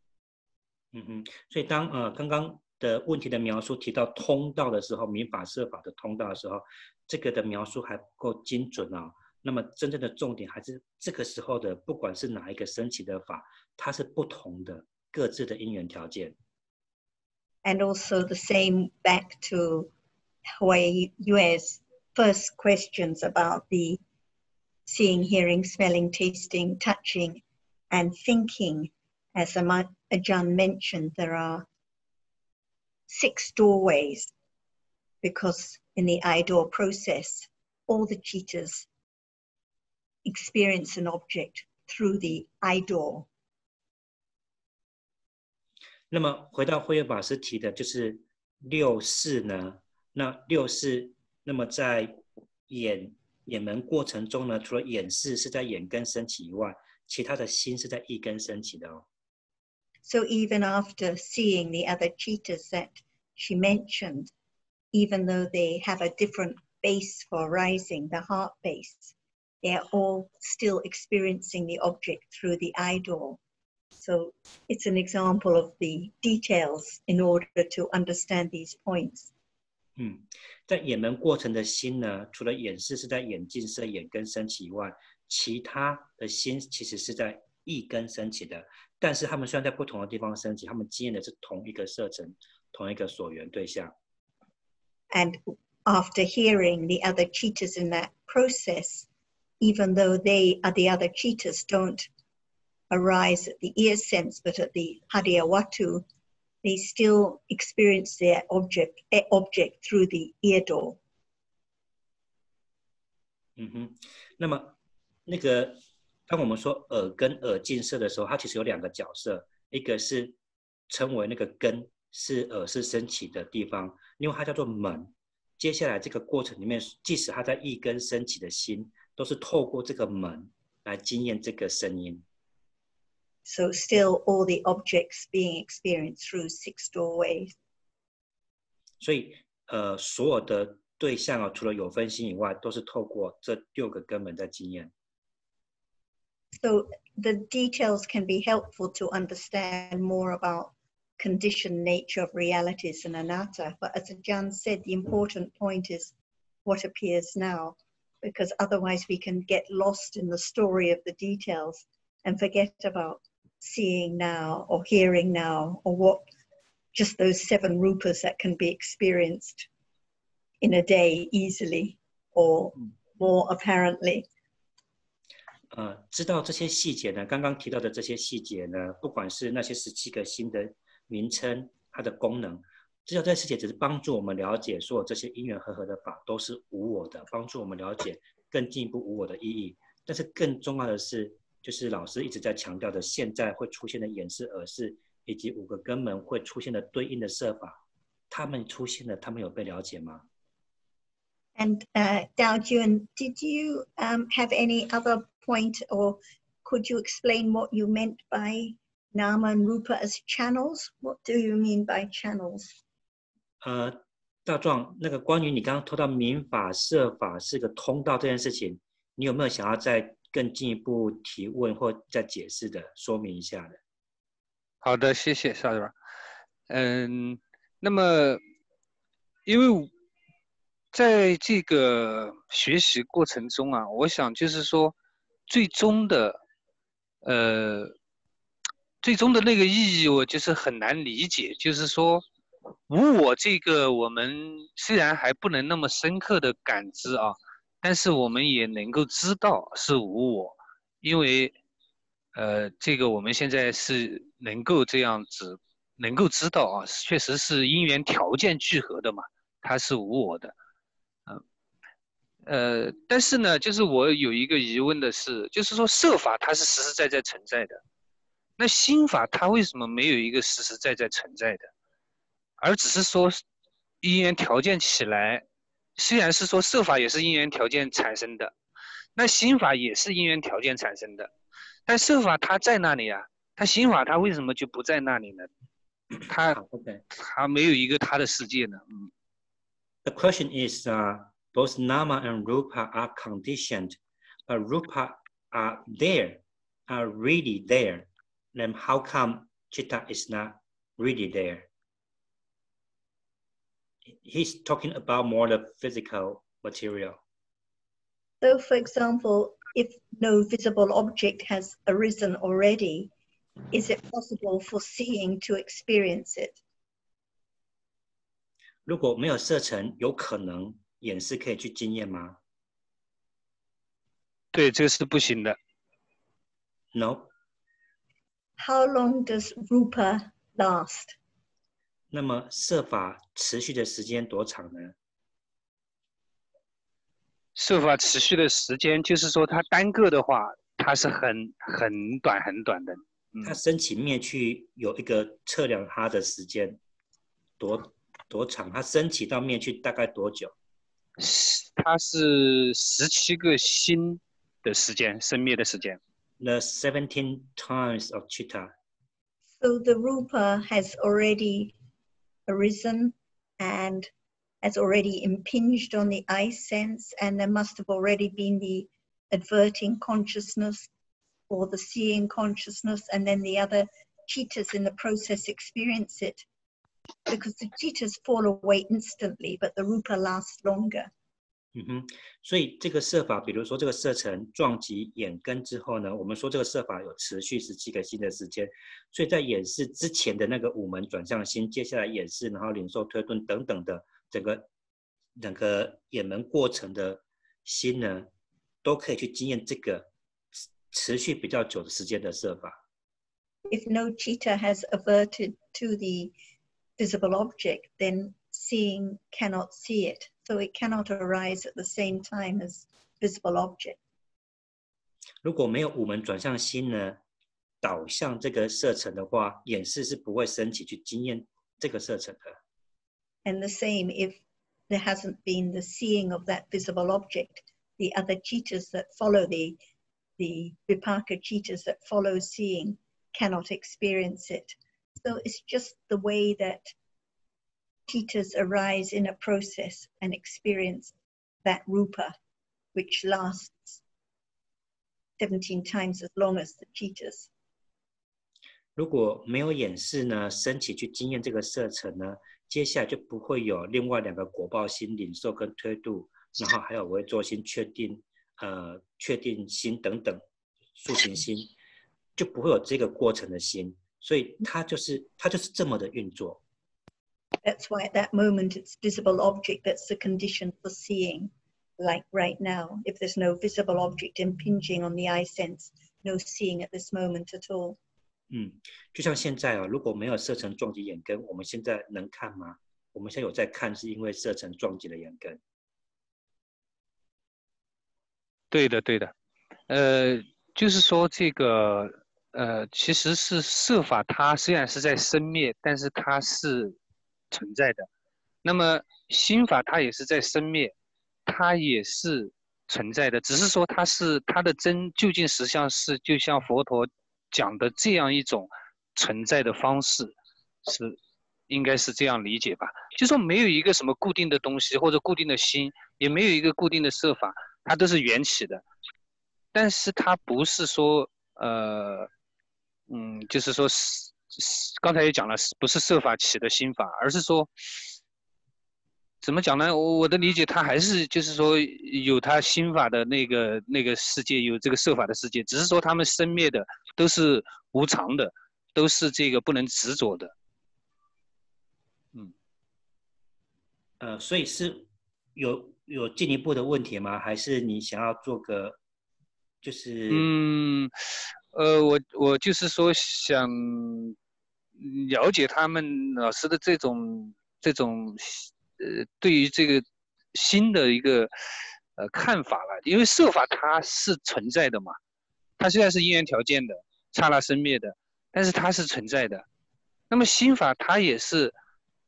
嗯哼，所以当呃刚刚的问题的描述提到通道的时候，民法设法的通道的时候，这个的描述还不够精准啊。那么真正的重点还是这个时候的，不管是哪一个升起的法，它是不同的各自的因缘条件。 and also the same back to Hawaii, US, first questions about the seeing, hearing, smelling, tasting, touching, and thinking. As Ajahn mentioned, there are six doorways because in the eye door process, all the chittas experience an object through the eye door 那么回到慧月法师提的，就是六四呢，那六是，那么在眼眼门过程中呢，除了眼视是在眼根升起以外，其他的心是在一根升起的哦。So even after seeing the other chittas that she mentioned, even though they have a different base for rising, the heart base, they are all still experiencing the object through the eye door. So it's an example of the details in order to understand these points. 嗯，在演门过程的心呢，除了演示是在眼镜色、眼根升起以外，其他的心其实是在一根升起的。但是他们虽然在不同的地方升起，他们经验的是同一个色尘、同一个所缘对象。And after hearing the other chittas in that process, even though they are the other chittas, don't arise at the ear sense, but at the Hadayavatthu they still experience their object, their object through the ear door. 嗯哼，那么那个，当我们说耳根耳近色的时候，它其实有两个角色，一个是称为那个根是耳是升起的地方，因为它叫做门。接下来这个过程里面，即使它在一根升起的心，都是透过这个门来经验这个声音。So still all the objects being experienced through six doorways. 所以，呃，所有的对象啊，除了有分心以外，都是透过这六个根本在经验。 So the details can be helpful to understand more about conditioned nature of realities and anatta. But as Jan said, the important point is what appears now, because otherwise we can get lost in the story of the details and forget about seeing now or hearing now or what just those seven rupas that can be experienced in a day easily or more apparently. 呃，知道这些细节呢，刚刚提到的这些细节呢，不管是那些十七个新的名称，它的功能，知道这些细节只是帮助我们了解，所有这些因缘和合的法都是无我的，帮助我们了解更进一步无我的意义。但是更重要的是， 就是老师一直在强调的，现在会出现的眼视、耳视以及五个根门会出现的对应的设法，他们出现了，他们有被了解吗？And uh, Dao Jun, did you um, have any other point or could you explain what you meant by Nama and Rupa as channels? What do you mean by channels? 呃，大壮，那个关于你刚刚说到民法设法是个通道这件事情，你有没有想要再更进一步提问或再解释的说明一下的？好的，谢谢邵长。嗯，那么因为在这个学习过程中啊，我想就是说，最终的，呃，最终的那个意义，我就是很难理解。就是说，无我这个我们虽然还不能那么深刻的感知啊，但是我们也能够知道是无我，因为呃，这个我们现在是能够这样子能够知道啊，确实是因缘条件聚合的嘛，它是无我的，嗯，呃，但是呢，就是我有一个疑问的是，就是说设法它是实实在在存在的，那心法它为什么没有一个实实在在存在的？而只是说因缘条件起来，虽然是说设法也是因缘条件产生的，那心法也是因缘条件产生的，但设法它在那里啊，它心法它为什么就不在那里呢？它 OK，它没有一个它的世界呢？嗯。The question is, uh, both nama and rupa are conditioned, but rupa are there, are really there. Then how come chitta is not really there? he's talking about more the physical material. So, for example, if no visible object has arisen already, is it possible for seeing to experience it? 如果没有色尘，有可能眼是可以去经验吗对，这是不行的。No. How long does rupa last? 那么设法持续的时间多长呢？设法持续的时间，就是说它单个的话，它是很很短很短的。它升起面去有一个测量它的时间多多长？它升起到面去大概多久？它是十七个星的时间，生灭的时间。The seventeen times of chitta. So the rupa has already. Arisen and has already impinged on the eye sense, and there must have already been the adverting consciousness or the seeing consciousness, and then the other chittas in the process experience it. Because the chittas fall away instantly, but the rupa lasts longer. 嗯哼，所以这个设法，比如说这个射程撞击眼根之后呢，我们说这个设法有持续十七个星的时间，所以在演示之前的那个五门转向心，接下来演示，然后领受推顿等等的整个整个眼门过程的心呢，都可以去经验这个持续比较久的时间的设法。If no cheetah has averted to the visible object, then seeing cannot see it. so it cannot arise at the same time as visible object. 如果没有我们转向心呢，导向这个色尘的话，眼识是不会升起去经验这个色尘的。And the same if there hasn't been the seeing of that visible object, the other chittas that follow the the vipaka chittas that follow seeing cannot experience it. So it's just the way that chittas arise in a process and experience that rupa, which lasts 17 times as long as the chittas. 如果没有演示呢，升起去经验这个色程呢，接下来就不会有另外两个果报心领受跟推度，然后还有维作心确定，呃，确定心等等，塑形心就不会有这个过程的心，所以它就是它就是这么的运作。that's why at that moment it's visible object that's the condition for seeing. Like right now, if there's no visible object impinging on the eye sense, no seeing at this moment at all. 嗯，就像现在啊，如果没有射程撞击眼根，我们现在能看吗？我们现在有在看，是因为射程撞击了眼根。对的，对的，呃，就是说这个，呃，其实是设法，它虽然是在生灭，但是它是 存在的，那么心法它也是在生灭，它也是存在的，只是说它是它的真究竟实相是就像佛陀讲的这样一种存在的方式，是应该是这样理解吧？就说没有一个什么固定的东西或者固定的心，也没有一个固定的设法，它都是缘起的，但是它不是说呃，嗯，就是说是。刚才也讲了，不是设法起的心法，而是说，怎么讲呢？我我的理解，他还是就是说有他心法的那个那个世界，有这个设法的世界，只是说他们生灭的都是无常的，都是这个不能执着的。嗯。呃，所以是有有进一步的问题吗？还是你想要做个就是嗯，呃，我我就是说想了解他们老师的这种这种呃对于这个新的一个呃看法了，因为设法它是存在的嘛，它虽然是因缘条件的，刹那生灭的，但是它是存在的。那么心法它也是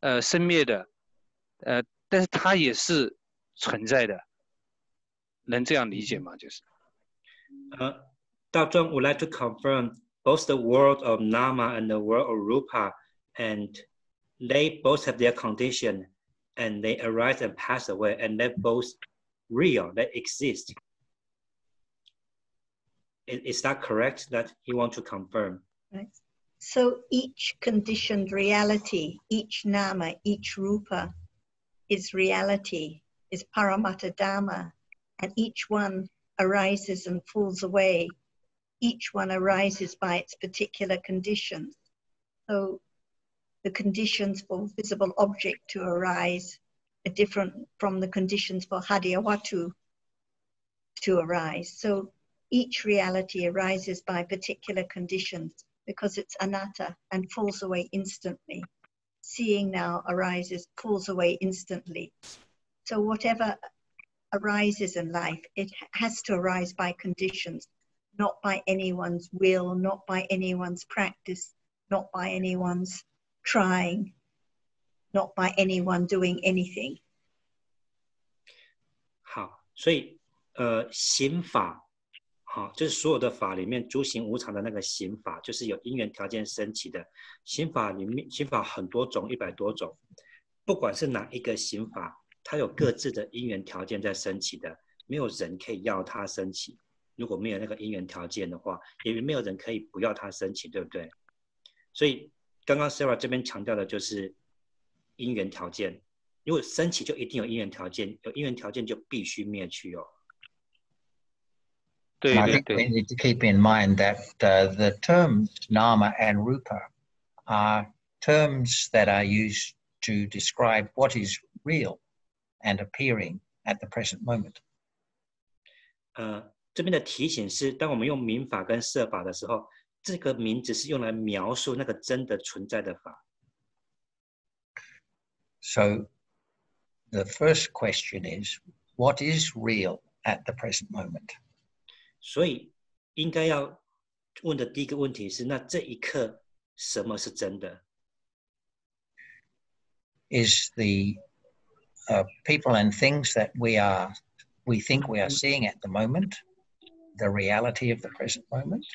呃生灭的，呃，但是它也是存在的，能这样理解吗？就是。Uh, Dr. would like to confirm both the world of Nama and the world of Rupa, and they both have their condition, and they arise and pass away, and they're both real, they exist. Is, that correct? That he want to confirm? Right. So each conditioned reality, each nama, each rupa is reality, is paramattha and each one arises and falls away. Each one arises by its particular conditions. So the conditions for visible object to arise are different from the conditions for Hadayavatthu to arise. So each reality arises by particular conditions because it's anatta and falls away instantly. Seeing now arises, falls away instantly. So whatever arises in life, it has to arise by conditions, not by anyone's will, not by anyone's practice, not by anyone's trying, not by anyone doing anything. 好，所以呃，刑法，好，就是所有的法里面诸行无常的那个刑法，就是有因缘条件升起的。刑法里面，刑法很多种，一百多种，不管是哪一个刑法，它有各自的因缘条件在升起的，没有人可以要它升起。如果没有那个因缘条件的话，也没有人可以不要他升起，对不对？所以刚刚 Sarah 这边强调的就是因缘条件，如果升起就一定有因缘条件，有因缘条件就必须灭去哦。对对 think we 对，need to keep in mind that uh, the terms nama and rupa are terms that are used to describe what is real and appearing at the present moment. 呃，这边的提醒是，当我们用民法跟设法的时候，这个名字是用来描述那个真的存在的法。 So the first question is what is real at the present moment? 所以应该要问的第一个问题是：那这一刻什么是真的？ Is the uh, people and things that we are we think we are seeing at the moment the reality of the present moment?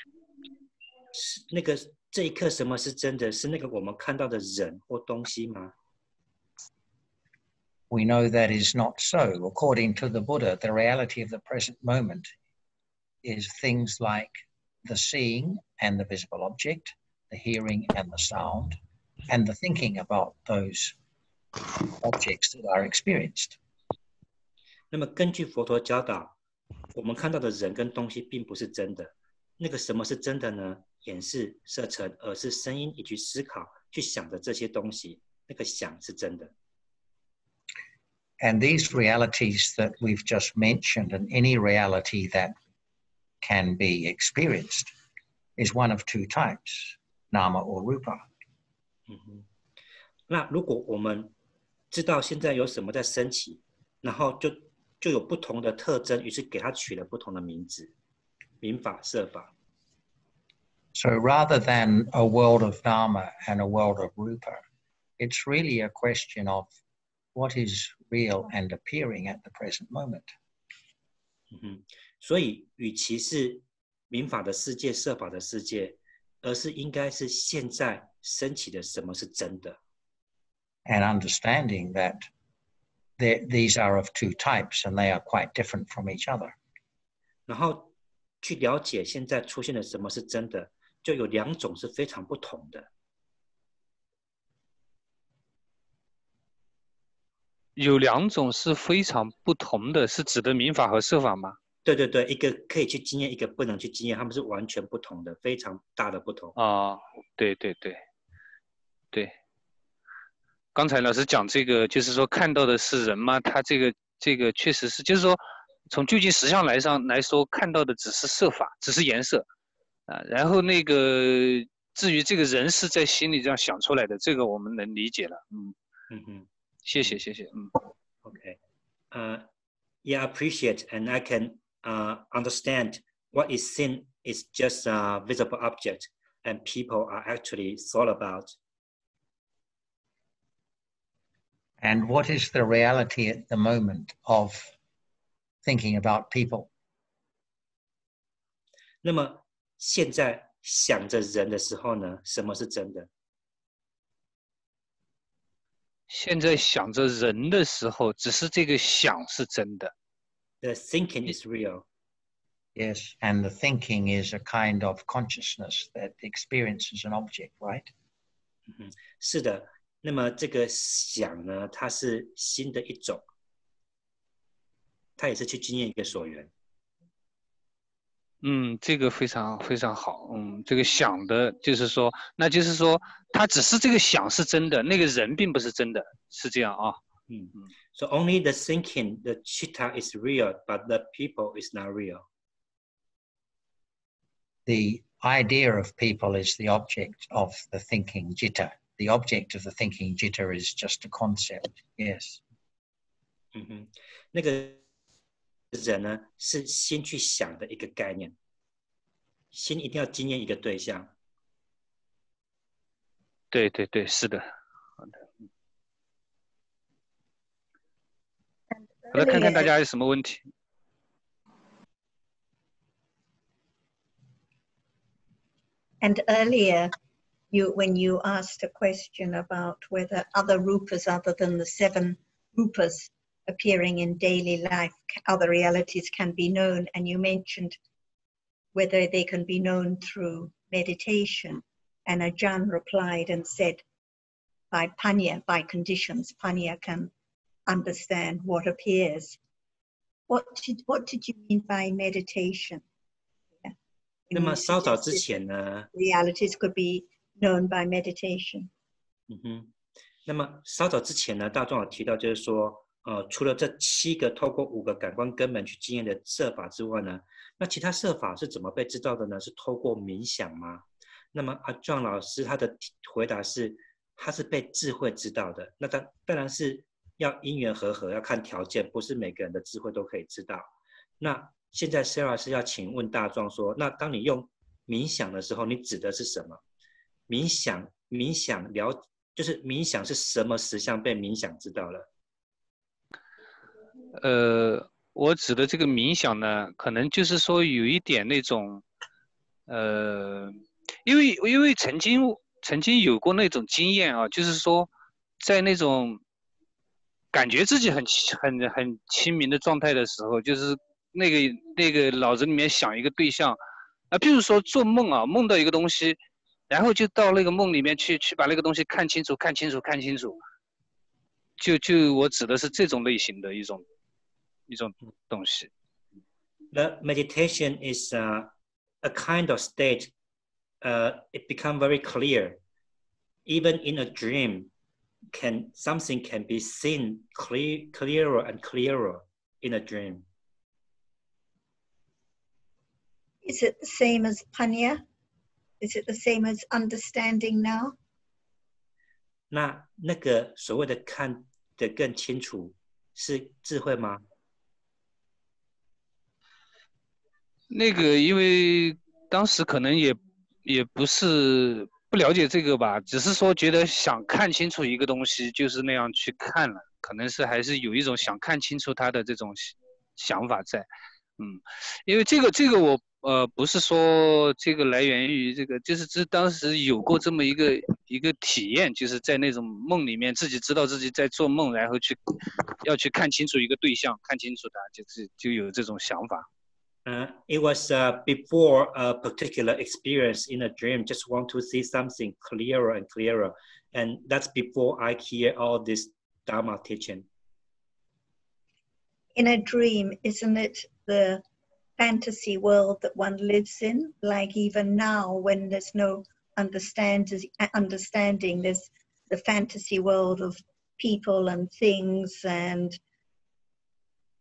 是那个这一刻什么是真的？是那个我们看到的人或东西吗？ We know that is not so. According to the Buddha, the reality of the present moment is things like the seeing and the visible object, the hearing and the sound, and the thinking about those objects that are experienced. 那么根据佛陀教导， 我们看到的人跟东西并不是真的。那个什么是真的呢？眼是色尘，而是声音以及思考去想的这些东西，那个想是真的。And these realities that we've just mentioned, and any reality that can be experienced, is one of two types nama or rupa. 嗯哼，那如果我们知道现在有什么在升起，然后就就有不同的特征，于是给它取了不同的名字，民法、设法。 So rather than a world of Dharma and a world of Rupa, it's really a question of what is real and appearing at the present moment. 嗯哼，所以与其是民法的世界、设法的世界，而是应该是现在升起的什么是真的。 And understanding that there- these are of two types and they are quite different from each other. 然后去了解现在出现的什么是真的，就有两种是非常不同的。有两种是非常不同的，是指的民法和设法吗？对对对，一个可以去经验，一个不能去经验，他们是完全不同的，非常大的不同。啊，对对对，对， 刚才老师讲这个，就是说看到的是人吗？他这个这个确实是，就是说从究竟实相来上来说，看到的只是色法，只是颜色啊。然后那个至于这个人是在心里这样想出来的，这个我们能理解了。嗯嗯嗯谢谢谢谢，嗯。，OK，呃、yeah, appreciate and I can uh, understand what is seen is just a visible object and people are actually thought about. And what is the reality at the moment of thinking about people? 那么现在想着人的时候呢，什么是真的？现在想着人的时候，只是这个想是真的， The thinking is real. Yes. And the thinking is a kind of consciousness that experiences an object, right? 是的， 那么这个想呢，它是心的一种，它也是去经验一个所缘。嗯，这个非常非常好，嗯，这个想的，就是说，那就是说，他只是这个想是真的，那个人并不是真的，是这样啊。嗯嗯，So only the thinking, the chitta is real, but the people is not real. The idea of people is the object of the thinking jitta. the object of the thinking chitta is just a concept. Yes. Mm-hmm. 那个人呢，是心去想的一个概念，心一定要经验一个对象。对对对，是的，好的。好了，看看大家有什么问题。And earlier, you when you asked a question about whether other rupas other than the seven rupas appearing in daily life, ca- other realities can be known, and you mentioned whether they can be known through meditation. And Ajahn replied and said, by panya, by conditions, panya can understand what appears. What did, what did you mean by meditation? Yeah. 那 When 么 you 稍早之 suggested 前呢， realities could be known by meditation. 嗯哼，那么稍早之前呢，大壮有提到，就是说，呃，除了这七个透过五个感官根本去经验的设法之外呢，那其他设法是怎么被知道的呢？是透过冥想吗？那么阿壮老师他的回答是，他是被智慧知道的。那当当然是要因缘和合，要看条件，不是每个人的智慧都可以知道。那现在 Sarah 是要请问大壮说，那当你用冥想的时候，你指的是什么？冥想，冥想了，就是冥想是什么实相被冥想知道了？呃，我指的这个冥想呢，可能就是说有一点那种，呃，因为因为曾经曾经有过那种经验啊，就是说在那种感觉自己很很很清明的状态的时候，就是那个那个脑子里面想一个对象，啊，譬如说做梦啊，梦到一个东西，然后就到那个梦里面去去把那个东西看清楚，看清楚，看清楚。就就我指的是这种类型的一种一种东西。 The meditation is uh, a kind of state. Uh, it become very clear. Even in a dream, can something can be seen clear, clearer and clearer in a dream. Is it the same as panya? Is it the same as understanding now? 那那个所谓的看得更清楚，是智慧吗？那个因为当时可能也也不是不了解这个吧，只是说觉得想看清楚一个东西，就是那样去看了，可能是还是有一种想看清楚它的这种想法在。嗯，因为这个这个我呃不是说这个来源于这个，就是这当时有过这么一个一个体验，就是在那种梦里面自己知道自己在做梦，然后去要去看清楚一个对象，看清楚它，就是就有这种想法。 Uh, it was uh, before a particular experience in a dream. Just want to see something clearer and clearer, and that's before I hear all this Dharma teaching. In a dream, isn't it the fantasy world that one lives in? Like even now, when there's no understand, understanding, there's the fantasy world of people and things and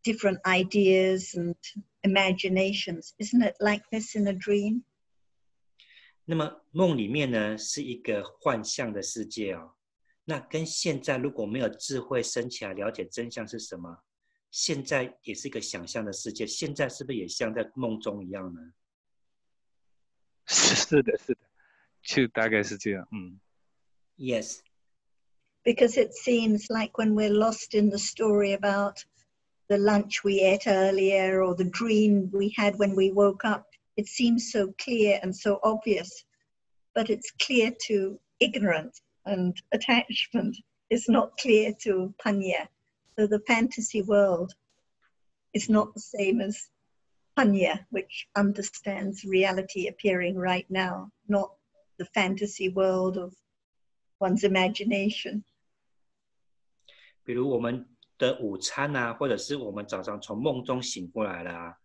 different ideas and imaginations. Isn't it like this in a dream? 那么梦里面呢是一个幻象的世界哦，那跟现在如果没有智慧升起来了解真相是什么， 现在也是一个想象的世界，现在是不是也像在梦中一样呢？是是的，是的，就大概是这样。嗯 Yes, Because it seems like when we're lost in the story about the lunch we ate earlier or the dream we had when we woke up, it seems so clear and so obvious, but it's clear to ignorance and attachment. It's not clear to panya. So the fantasy world is not the same as panya, which understands reality appearing right now, not the fantasy world of one's imagination. 比如我们的午餐啊，或者是我们早上从梦中醒过来了啊，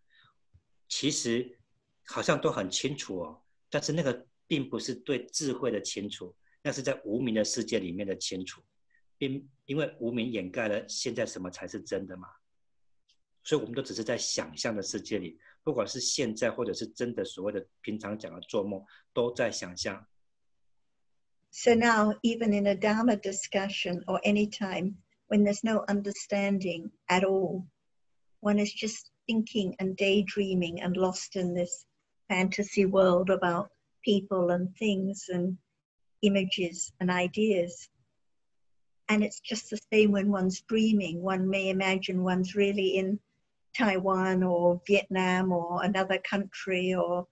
其实好像都很清楚哦，但是那个并不是对智慧的清楚，那是在无名的世界里面的清楚。并因为无名掩盖了现在什么才是真的嘛，所以我们都只是在想象的世界里，不管是现在或者是真的所谓的平常讲的做梦，都在想象。 So now, even in a Dharma discussion or any time when there's no understanding at all, one is just thinking and daydreaming and lost in this fantasy world about people and things and images and ideas. And it's just the same when one's dreaming. One may imagine one's really in Taiwan or Vietnam or another country or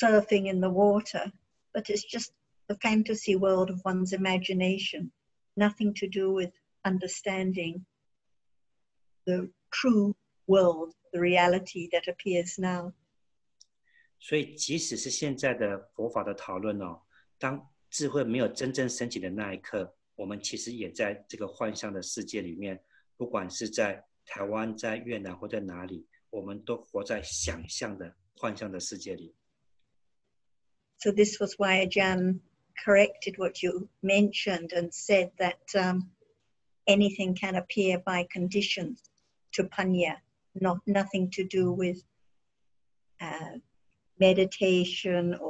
surfing in the water, but it's just the fantasy world of one's imagination, nothing to do with understanding the true world, the reality that appears now. 所以，即使是现在的佛法的讨论哦，当智慧没有真正升起的那一刻， 我们其实也在这个幻象的世界里面，不管是在台湾、在越南或在哪里，我们都活在想象的幻象的世界里。 So this was why Ajahn corrected what you mentioned and said that um, anything can appear by conditions to panya, not nothing to do with uh, meditation or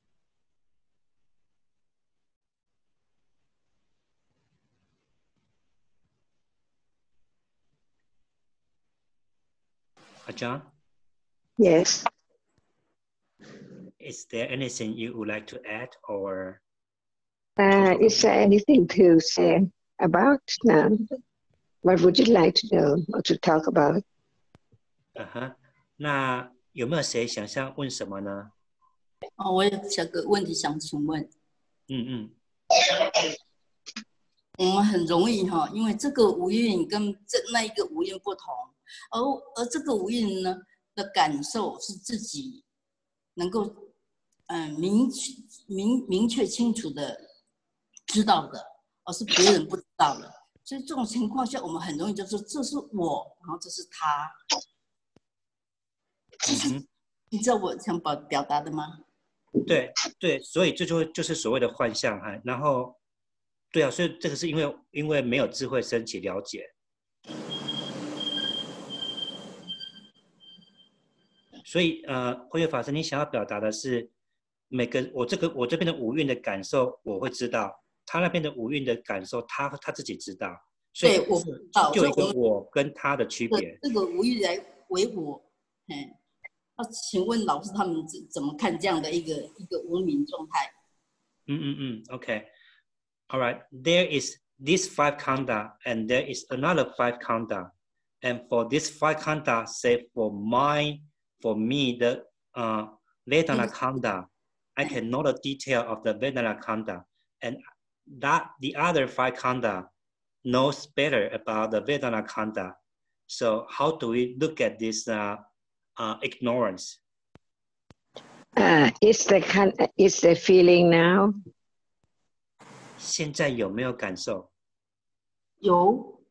Ajahn, Yes. is there anything you would like to add or Uh, is there anything to say about now? What would you like to know or to talk about? 嗯哼，那有没有谁想象问什么呢？哦，我有小个问题想请问，嗯嗯，我们很容易哈，因为这个无韵跟这那一个无韵不同， 而而这个无印呢的感受是自己能够嗯明确明明确清楚的知道的，而是别人不知道的。所以这种情况下，我们很容易就说这是我，然后这是他。嗯哼你知道我想表表达的吗？对对，所以这就就是所谓的幻象哈。然后，对啊，所以这个是因为因为没有智慧升起了解，所以呃，慧月法师，你想要表达的是每个我这个我这边的五蕴的感受，我会知道，他那边的五蕴的感受，他他自己知道，所以我不知道就有一个我我跟他的区别。这个无欲来为我，嗯，那请问老师他们怎怎么看这样的一个一个无名状态？Mm, mm, mm. Okay. All right. There is this five kanda and there is another five kanda. And for this five kanda, save for my, for me, the uh, Vedana kanda, I can know the detail of the Vedana kanda. And that the other five kanda, knows better about the Vedana Kanda. So how do we look at this uh, uh, ignorance? Uh, is the con- is the feeling now? 现在有没有感受？有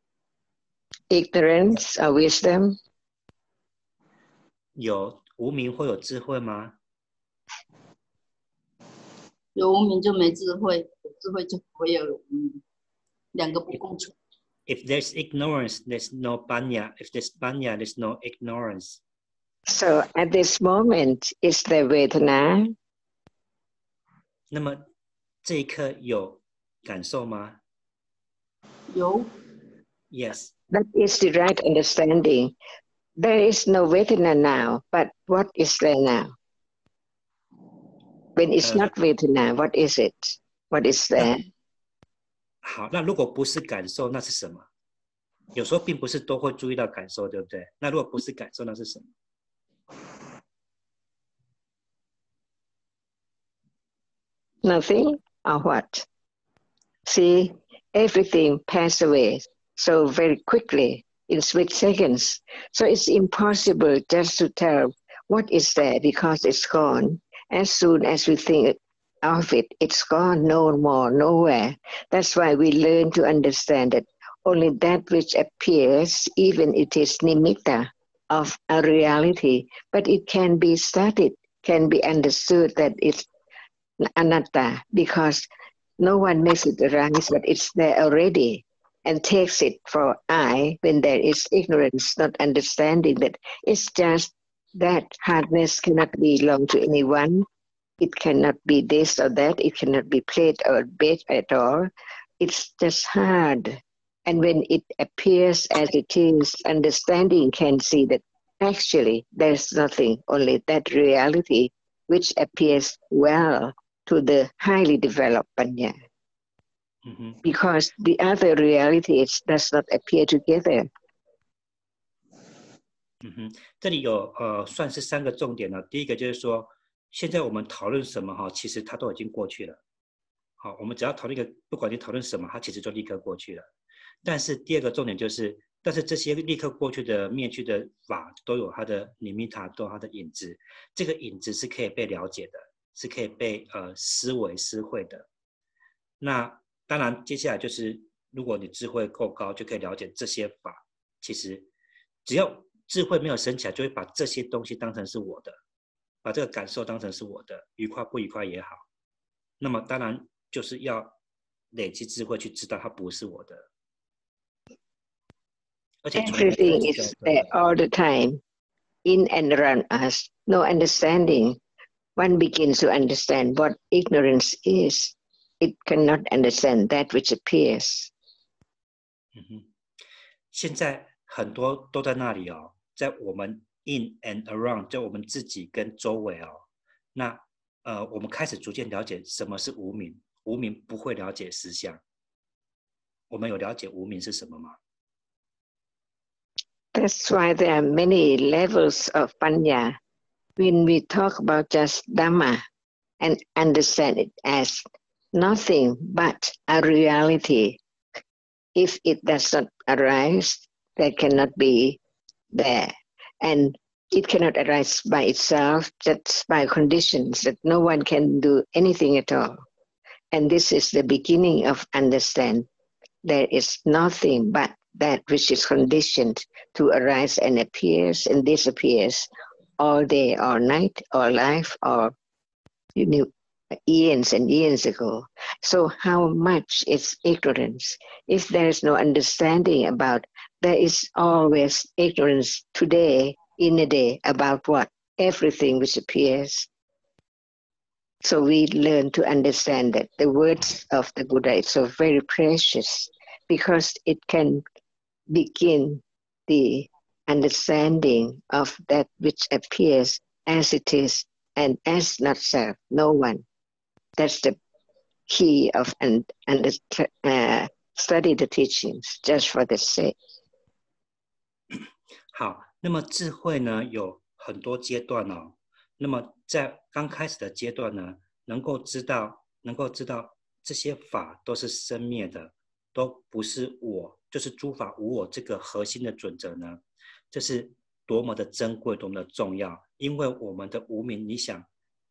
Ignorance or wisdom? 有无名会有智慧吗？有无名就没智慧，有智慧就不会有无名，两个不共存。If there's ignorance, there's no banya. If there's banya, there's no ignorance. So at this moment, is the Vedana? 那么这一刻有感受吗有？Yes. That is the right understanding. There is no Vedana now, but what is there now? When it's Uh, not Vedana, what is it? What is there? 好，那如果不是感受，那是什么？有时候并不是都会注意到感受，对不对？那如果不是感受，那是什么？ Nothing or what? See, everything passed away so very quickly in split seconds. So it's impossible just to tell what is there because it's gone. As soon as we think of it, it's gone no more, nowhere. That's why we learn to understand that only that which appears, even it is nimitta of a reality, but it can be studied, can be understood that it's anatta because no one makes it arise, but it's there already and takes it for I when there is ignorance, not understanding that it's just that hardness cannot belong to anyone. It cannot be this or that. It cannot be played or bed at all. It's just hard. And when it appears as it is, understanding can see that actually there's nothing, only that reality which appears well to the highly developed panya 嗯哼，because the other realities does not appear together. 嗯哼，这里有呃，算是三个重点了。第一个就是说，现在我们讨论什么哈，其实它都已经过去了。好，我们只要讨论一个，不管你讨论什么，它其实就立刻过去了。但是第二个重点就是，但是这些立刻过去的灭去的法都有它的尼米塔，都有它的影子。这个影子是可以被了解的，是可以被呃思维思会的。那当然，接下来就是，如果你智慧够高，就可以了解这些法。其实，只要智慧没有升起来，就会把这些东西当成是我的，把这个感受当成是我的，愉快不愉快也好。那么当然就是要累积智慧去知道它不是我的，Everything is 对 there all the time, in and around us. No understanding. One begins to understand what ignorance is. It cannot understand that which appears. 嗯哼，现在很多都在那里哦，在我们 in and around，在我们自己跟周围哦。那呃，我们开始逐渐了解什么是无名，无名不会了解实相。我们有了解无名是什么吗？ That's why there are many levels of panya. When we talk about just Dhamma and understand it as nothing but a reality, if it does not arise, that cannot be there. And it cannot arise by itself, just by conditions that no one can do anything at all. And this is the beginning of understand. There is nothing but that which is conditioned to arise and appears and disappears all day, all night, all life, or you know, eons and eons ago. So how much is ignorance? If there is no understanding about, there is always ignorance today in a day about what? Everything which appears. So we learn to understand that the words of the Buddha is so very precious because it can begin the understanding of that which appears as it is and as not self, no one. That's the key of and and uh, study the teachings just for the sake. 好，那么智慧呢有很多阶段哦。那么在刚开始的阶段呢，能够知道，能够知道这些法都是生灭的，都不是我，就是诸法无我这个核心的准则呢，这是多么的珍贵，多么的重要。因为我们的无名，你想，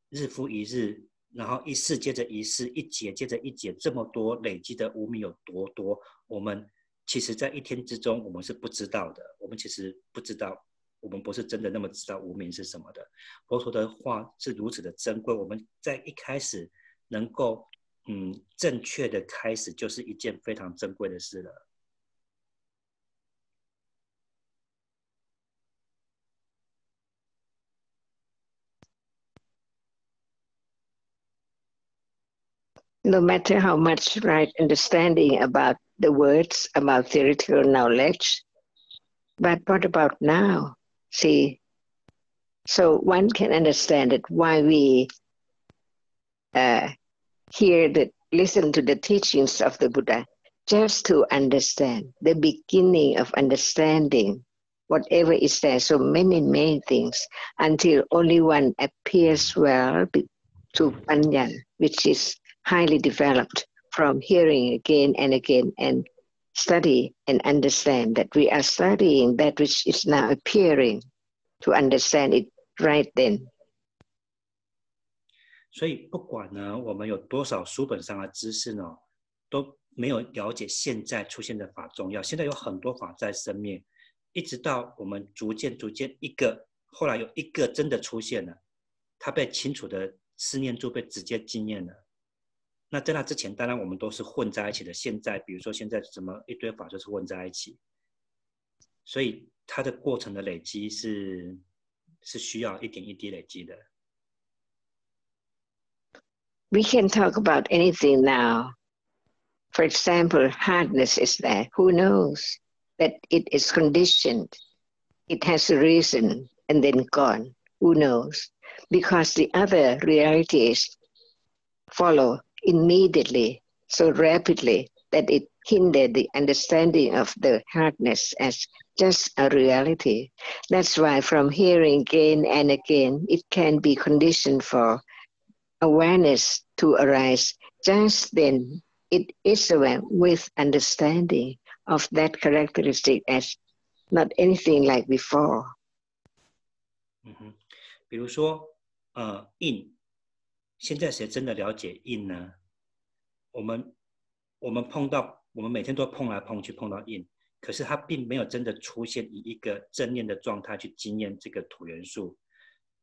日复一日，然后一世接着一世，一劫接着一劫，这么多累积的无名有多多？我们其实，在一天之中，我们是不知道的。我们其实不知道，我们不是真的那么知道无名是什么的。佛陀的话是如此的珍贵，我们在一开始能够嗯正确的开始，就是一件非常珍贵的事了。No matter how much right understanding about the words, about theoretical knowledge, but what about now? See, so one can understand it why we uh, hear the listen to the teachings of the Buddha just to understand the beginning of understanding whatever is there. So many, many things until only one appears well to panya, which is highly developed from hearing again and again and study and understand that we are studying that which is now appearing to understand it right then. 所以不管呢，我们有多少书本上的知识呢，都没有了解现在出现的法重要。现在有很多法在生灭，一直到我们逐渐逐渐一个，后来有一个真的出现了，它被清楚的思念住，被直接经验了。那在那之前，当然我们都是混在一起的。现在，比如说现在什么一堆法就是混在一起，所以它的过程的累积是是需要一点一滴累积的。We can talk about anything now. For example, hardness is there. Who knows that it is conditioned? It has a reason and then gone. Who knows? Because the other realities follow immediately, so rapidly, that it hindered the understanding of the hardness as just a reality. That's why from hearing again and again, it can be conditioned for awareness to arise. Just then, it is aware with understanding of that characteristic as not anything like before. 嗯哼，比如说，呃，in 现在谁真的了解印呢？我们我们碰到，我们每天都碰来碰去碰到印，可是它并没有真的出现以一个正念的状态去经验这个土元素。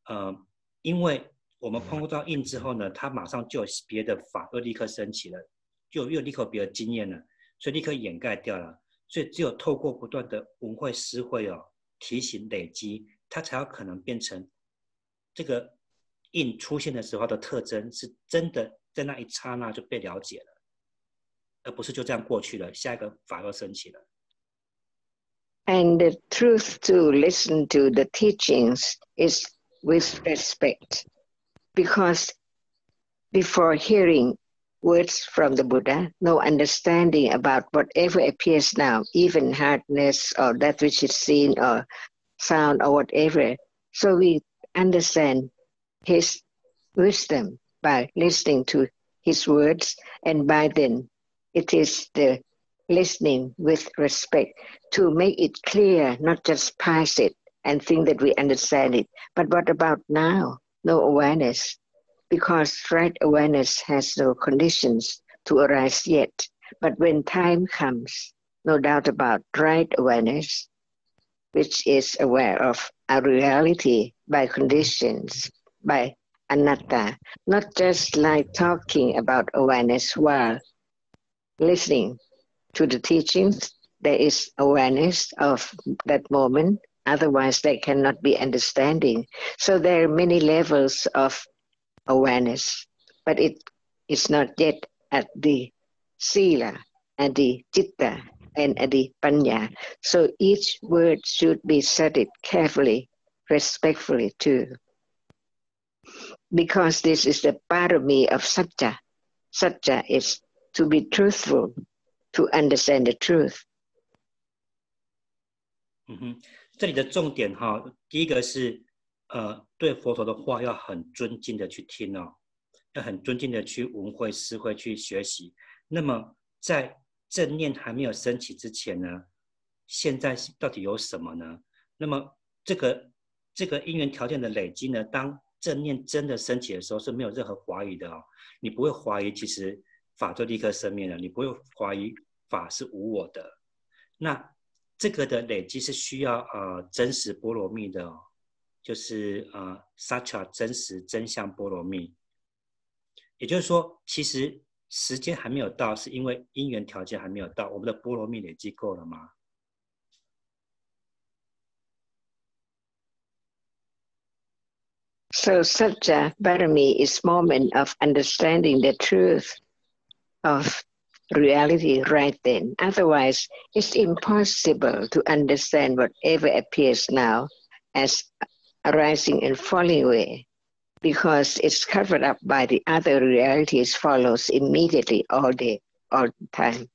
呃，因为我们碰到印之后呢，它马上就有别的法又立刻升起了，就又立刻别的经验了，所以立刻掩盖掉了。所以只有透过不断的文会思会哦，提醒累积，它才有可能变成这个。印出现的时候的特征是真的在那一刹那就被了解了，而不是就这样过去了，下一个法又升起了。And the truth to listen to the teachings is with respect, because before hearing words from the Buddha, no understanding about whatever appears now, even hardness or that which is seen or sound or whatever. So we understand his wisdom by listening to his words, and by then it is the listening with respect to make it clear, not just pass it and think that we understand it. But what about now? No awareness, because right awareness has no conditions to arise yet. But when time comes, no doubt about right awareness, which is aware of our reality by conditions, by anatta, not just like talking about awareness while listening to the teachings. There is awareness of that moment, otherwise, there cannot be understanding. So, there are many levels of awareness, but it is not yet at the sila and the chitta and at the panya. So, each word should be studied carefully, respectfully too because this is the parami of satya. Satya is to be truthful, to understand the truth. 嗯哼，这里的重点哈，第一个是呃，对佛陀的话要很尊敬的去听哦，要很尊敬的去闻会、思会、去学习。那么在正念还没有升起之前呢，现在到底有什么呢？那么这个这个因缘条件的累积呢，当正念真的升起的时候，是没有任何怀疑的哦。你不会怀疑，其实法就立刻生灭了。你不会怀疑法是无我的。那这个的累积是需要呃真实波罗蜜的哦，就是呃萨恰真实真相波罗蜜。也就是说，其实时间还没有到，是因为因缘条件还没有到。我们的波罗蜜累积够了吗 ？So Satya Bharami is moment of understanding the truth of reality right then. Otherwise, it's impossible to understand whatever appears now as arising and falling away because it's covered up by the other realities follows immediately all day, all the time.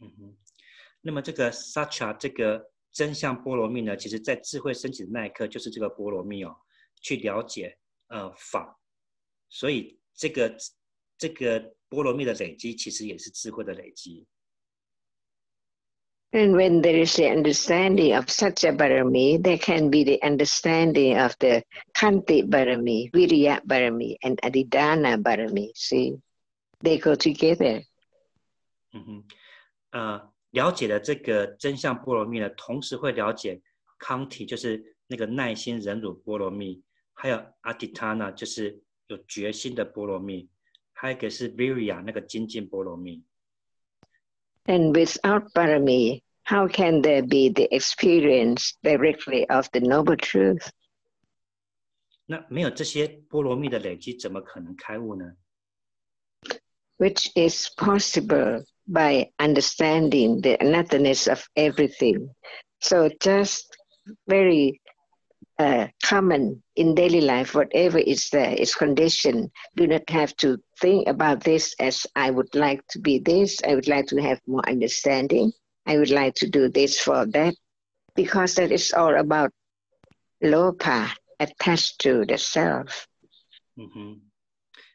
嗯哼，那么这个 Satya 这个真相波罗蜜呢，其实在智慧升起的那一刻，就是这个波罗蜜哦。 去了解呃法，所以这个这个波罗蜜的累积，其实也是智慧的累积。And when there is the understanding of Satya Barami, there can be the understanding of the Kanti Barami, Virya Barami, and Adidana Barami. See, they go together. 嗯哼，呃，了解了这个真相波罗蜜呢，同时会了解康体，就是那个耐心忍辱波罗蜜。还有阿迪塔纳，就是有决心的波罗蜜；还有一个是 Virya，那个精进波罗蜜。And without parami, how can there be the experience directly of the noble truth? 那没有这些波罗蜜的累积，怎么可能开悟呢？Which is possible by understanding the nothingness of everything. So just very uh, common in daily life, whatever is there, its condition. Do not have to think about this as I would like to be this, I would like to have more understanding, I would like to do this for that, because that is all about lobha, attached to the self. Mm-hmm. 嗯哼，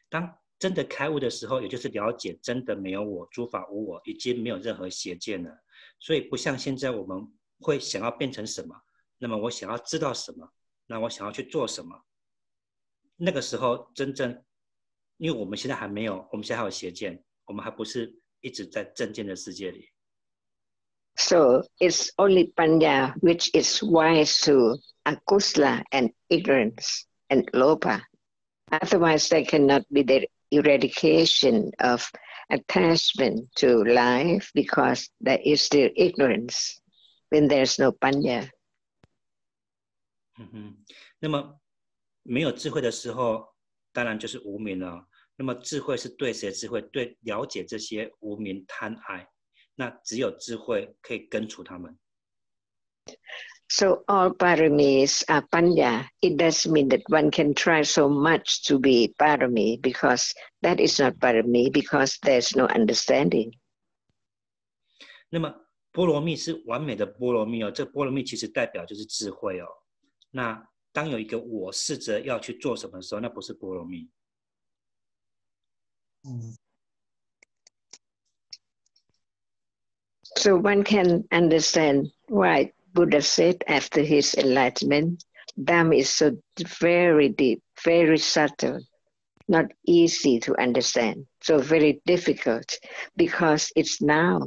当真的开悟的时候，也就是了解真的没有我，诸法无我，已经没有任何邪见了。所以不像现在我们会想要变成什么，那么我想要知道什么？那我想要去做什么？那个时候真正，因为我们现在还没有，我们现在还有邪见，我们还不是一直在正见的世界里。So it's only panya which is wise to akusala and ignorance and lobha. Otherwise, there cannot be the eradication of attachment to life because there is still ignorance when there's no panya. 嗯哼，那么没有智慧的时候，当然就是无明了。那么智慧是对谁智慧？对了解这些无明贪爱，那只有智慧可以根除他们。So all paramis are panya. It does mean that one can try so much to be parami because that is not parami because there's no understanding. 那么波罗蜜是完美的波罗蜜哦，这波罗蜜其实代表就是智慧哦。那当有一个我试着要去做什么的时候，那不是波罗蜜。Mm. So one can understand why Buddha said after his enlightenment, Dhamma is so very deep, very subtle, not easy to understand, so very difficult because it's now.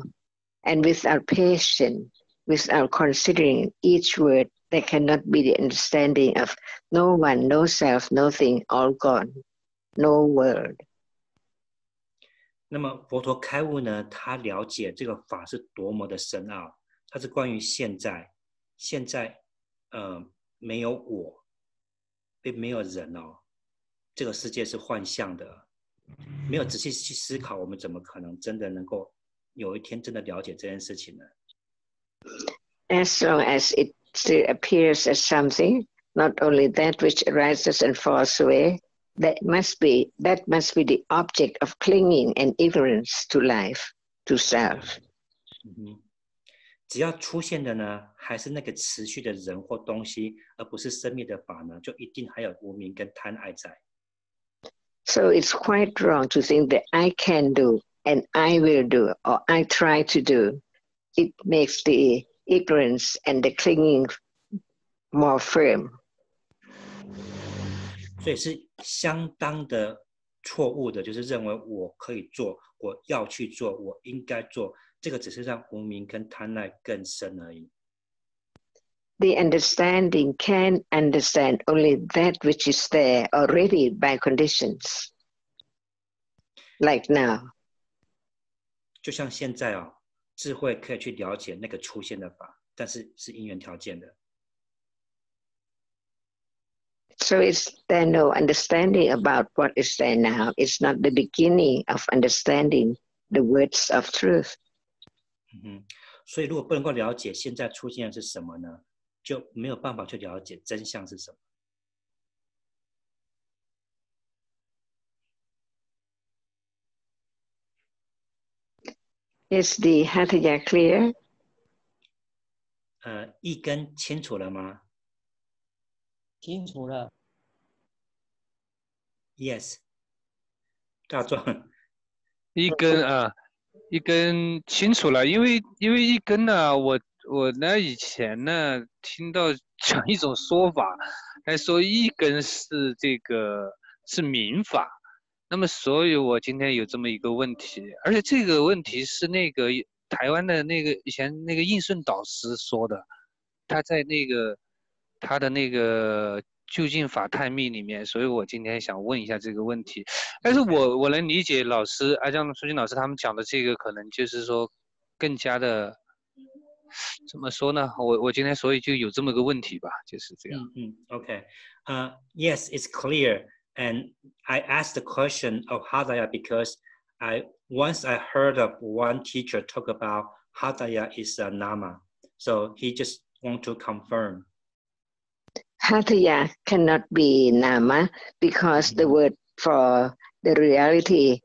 And without patience, without considering each word there cannot be the understanding of no one, no self, nothing, all gone, no world. 那么佛陀开悟呢？他了解这个法是多么的深奥，它是关于现在，现在，呃，没有我，并没有人哦，这个世界是幻象的，没有仔细去思考，我们怎么可能真的能够有一天真的了解这件事情呢？As long as it still appears as something, not only that which arises and falls away, that must be that must be the object of clinging and ignorance to life, to self. 嗯，只要出现的呢，还是那个持续的人或东西，而不是生命的法呢，就一定还有无明跟贪爱在。So it's quite wrong to think that I can do and I will do, or I try to do, it makes the ignorance and the clinging more firm. 所以是相当的错误的，就是认为我可以做，我要去做，我应该做，这个只是让无明跟贪爱更深而已。The understanding can understand only that which is there already by conditions, like now. 就像现在哦， 智慧可以去了解那个出现的法，但是是因缘条件的。So is there no understanding about what is there now? It's not the beginning of understanding the words of truth. 嗯哼，所以如果不能够了解现在出现的是什么呢，就没有办法去了解真相是什么。Is the Hatha clear? 呃，一根清楚了吗清楚了。？Yes，大壮，一根啊，一根清楚了，因为因为一根呢，我我呢以前呢听到讲一种说法，来说一根是这个是民法，那么所以我今天有这么一个问题，而且这个问题是那个台湾的那个以前那个应顺导师说的，他在那个他的那个究竟法探秘里面，所以我今天想问一下这个问题。但是我我能理解老师阿江苏军老师他们讲的这个，可能就是说更加的怎么说呢？我我今天所以就有这么个问题吧，就是这样。嗯嗯，OK，呃、，Yes, it's clear. And I asked the question of Hadaya because I once I heard of one teacher talk about Hadaya is a nama, so he just want to confirm. Hadaya cannot be nama because the mm-hmm. word for the reality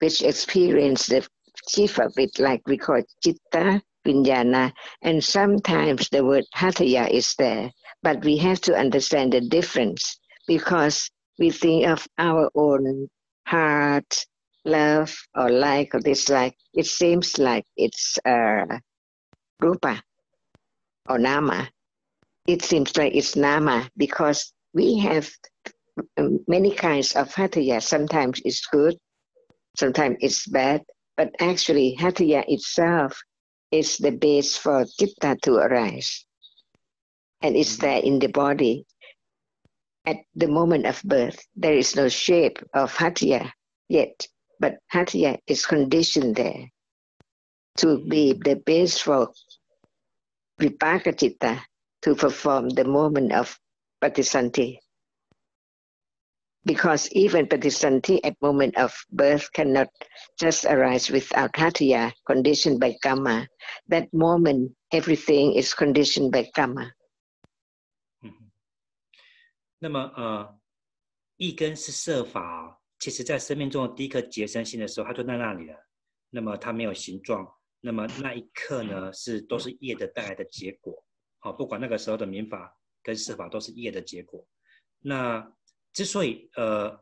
which experience the chief of it, like we call chitta, vijnana, and sometimes the word hadaya is there. But we have to understand the difference because we think of our own heart, love, or like or dislike. It seems like it's uh, rupa or nama. It seems like it's nama because we have um, many kinds of hadaya. Sometimes it's good, sometimes it's bad, but actually hadaya itself is the base for chitta to arise. And it's there in the body. At the moment of birth, there is no shape of hadaya yet, but hadaya is conditioned there to be the base for vipaka chitta to perform the moment of patisandhi. Because even patisandhi at moment of birth cannot just arise without hadaya conditioned by karma. That moment everything is conditioned by karma 那么呃，一根是设法、其实在生命中的第一颗结生心的时候，它就在那里了。那么它没有形状，那么那一刻呢，是都是业的带来的结果。好、不管那个时候的民法跟设法都是业的结果。那之所以呃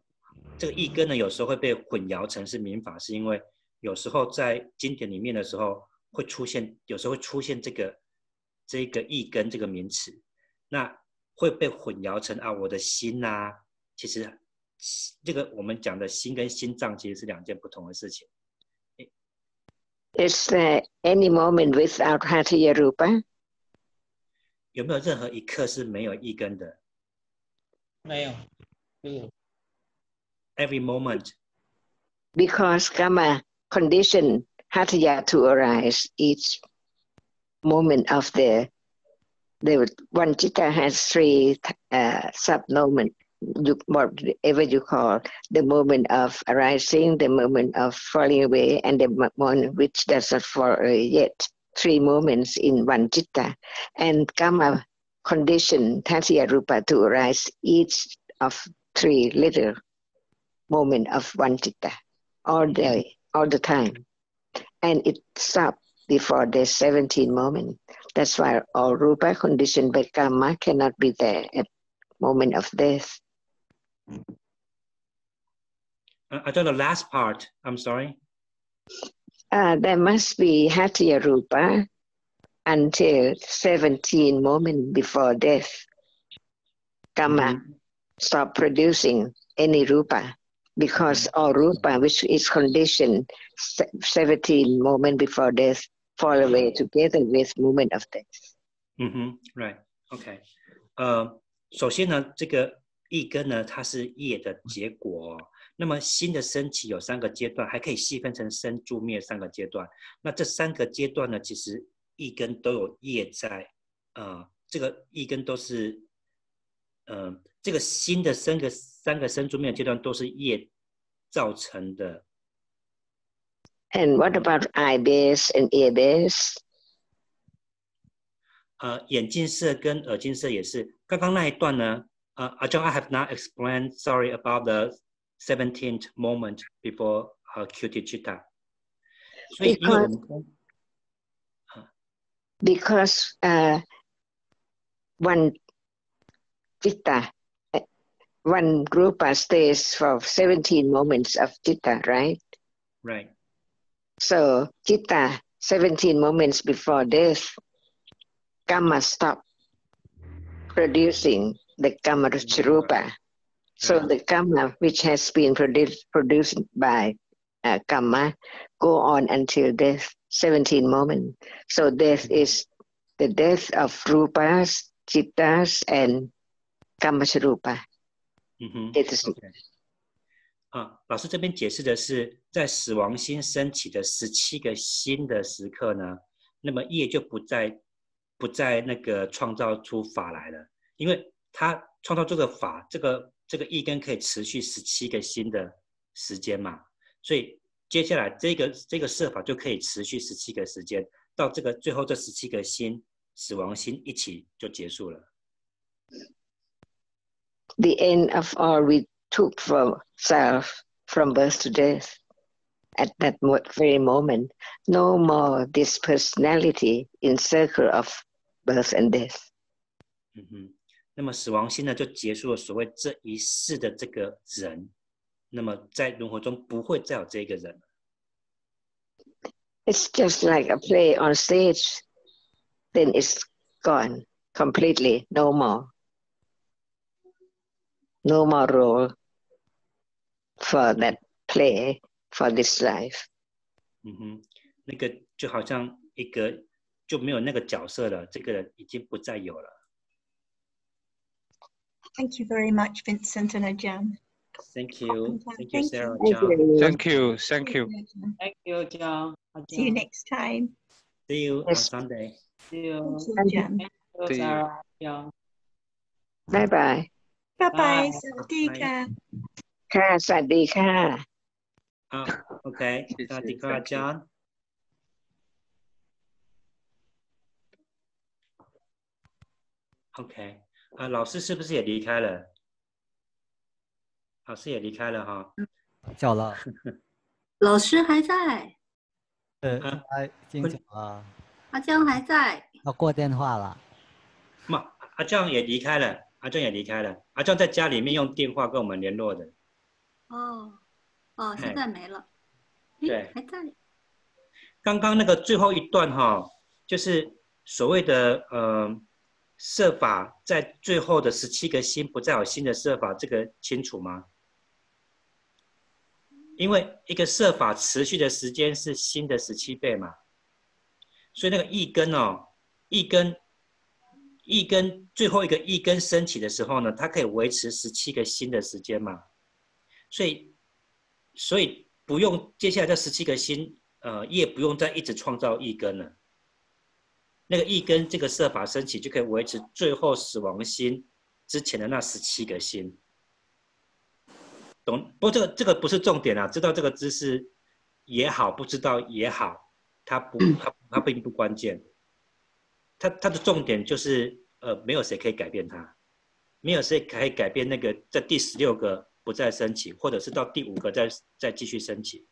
这个一根呢，有时候会被混淆成是民法，是因为有时候在经典里面的时候会出现，有时候会出现这个这个一根这个名词，那会被混淆成啊我的心呐、啊，其实这个我们讲的心跟心脏其实是两件不同的事情。is there any moment without hataya rupa 有没有任何一刻是没有一根的没有，没有。？Every moment，because karma condition hataya to arise each moment of the the one chitta has three uh, sub moment you, whatever you call the moment of arising the moment of falling away and the moment which does not fall away yet three moments in one chitta and karma condition hadaya rupa to arise each of three little moment of one chitta all day, all the time. And it stopped before the 17 moment. That's why all rupa conditioned by karma cannot be there at moment of death. I thought the last part. I'm sorry. Uh, there must be Hadaya Rupa until 17 moment before death. Kama Mhm. stop producing any Rupa because all Rupa, which is conditioned 17 moment before death, fall away together with movement of death. 嗯哼，right，OK，、呃，首先呢，这个一根呢，它是业的结果、那么新的升起有三个阶段，还可以细分成生住灭三个阶段。那这三个阶段呢，其实一根都有业在，呃，这个一根都是，呃，这个新的三个三个生住灭阶段都是业造成的。And what about eye base and ear base? 呃，眼镜色跟耳镜色也是。刚刚那一段呢，呃，Ajahn uh, I have not explained. Sorry about the seventeenth moment before uh, cuti chitta. Because, because uh, one chitta, one group stays for 17 moments of chitta, right? Right. So chitta, 17 moments before death, karma stop producing the karma rupa. So the karma which has been produced, produced by uh, karma go on until death, 17 moments. So death is the death of rupas, chittas, and karma rupa. 嗯哼 It is，OK。啊，老师这边解释的是，在死亡心升起的十七个新的时刻呢，那么业就不再不再那个创造出法来了，因为它创造这个法，这个这个一根可以持续十七个新的时间嘛，所以接下来这个这个设法就可以持续十七个时间，到这个最后这十七个心死亡心一起就结束了。the end of all we took for self from birth to death. At that mo- very moment, no more this personality in circle of birth and death. 嗯哼，那么死亡心呢，就结束了所谓这一世的这个人，那么在轮回中不会再有这个人了。 It's just like a play on stage, then it's gone completely, no more. No more role for that play for this life. 嗯哼，那个就好像一个就没有那个角色了，这个人已经不再有了。 Thank you very much, Vincent and Ajahn. Thank you, thank you, Thank Sarah, Thank John. you. Thank you, thank you. Thank you, John. See you next time. See you on Yes. Sunday. See you. Thank you, Ajahn. Thank you, See you. Sarah, John. Bye bye. Bye bye. Bye. Sawadika. ค่ะสวัสดีค่ะ 啊，OK，谢谢那迪克 thank you John。OK，啊，老师是不是也离开了？老师也离开了哈。叫了，老师还在，呃，啊他已经会讲了，阿江还在。要过电话了。嘛，阿壮也离开了，阿壮也离开了。阿壮在家里面用电话跟我们联络的。 哦，哦，现在没了。诶对还在。刚刚那个最后一段哈、就是所谓的呃设法在最后的十七个心不再有新的设法，这个清楚吗？因为一个设法持续的时间是新的十七倍嘛，所以那个一根哦，一根一根最后一个一根升起的时候呢，它可以维持十七个新的时间嘛，所以所以不用接下来这十七个心，呃，业不用再一直创造一根了。那个一根这个设法升起，就可以维持最后死亡心之前的那十七个心。懂？不过这个这个不是重点啊，知道这个知识也好，不知道也好，它不它它并不关键。它它的重点就是呃，没有谁可以改变它，没有谁可以改变那个在第十六个不再升起，或者是到第五个再再继续升起，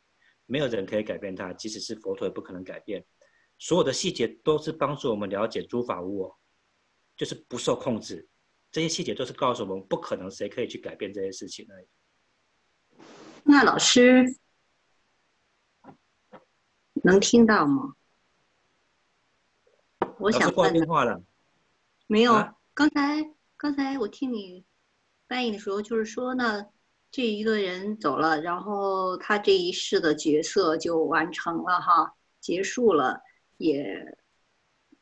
没有人可以改变它，即使是佛陀也不可能改变。所有的细节都是帮助我们了解诸法无我，就是不受控制。这些细节都是告诉我们，不可能谁可以去改变这些事情而已。那老师，能听到吗？我想挂电话了。没有啊，刚才刚才我听你翻译的时候，就是说呢，这一个人走了，然后他这一世的角色就完成了哈，结束了，也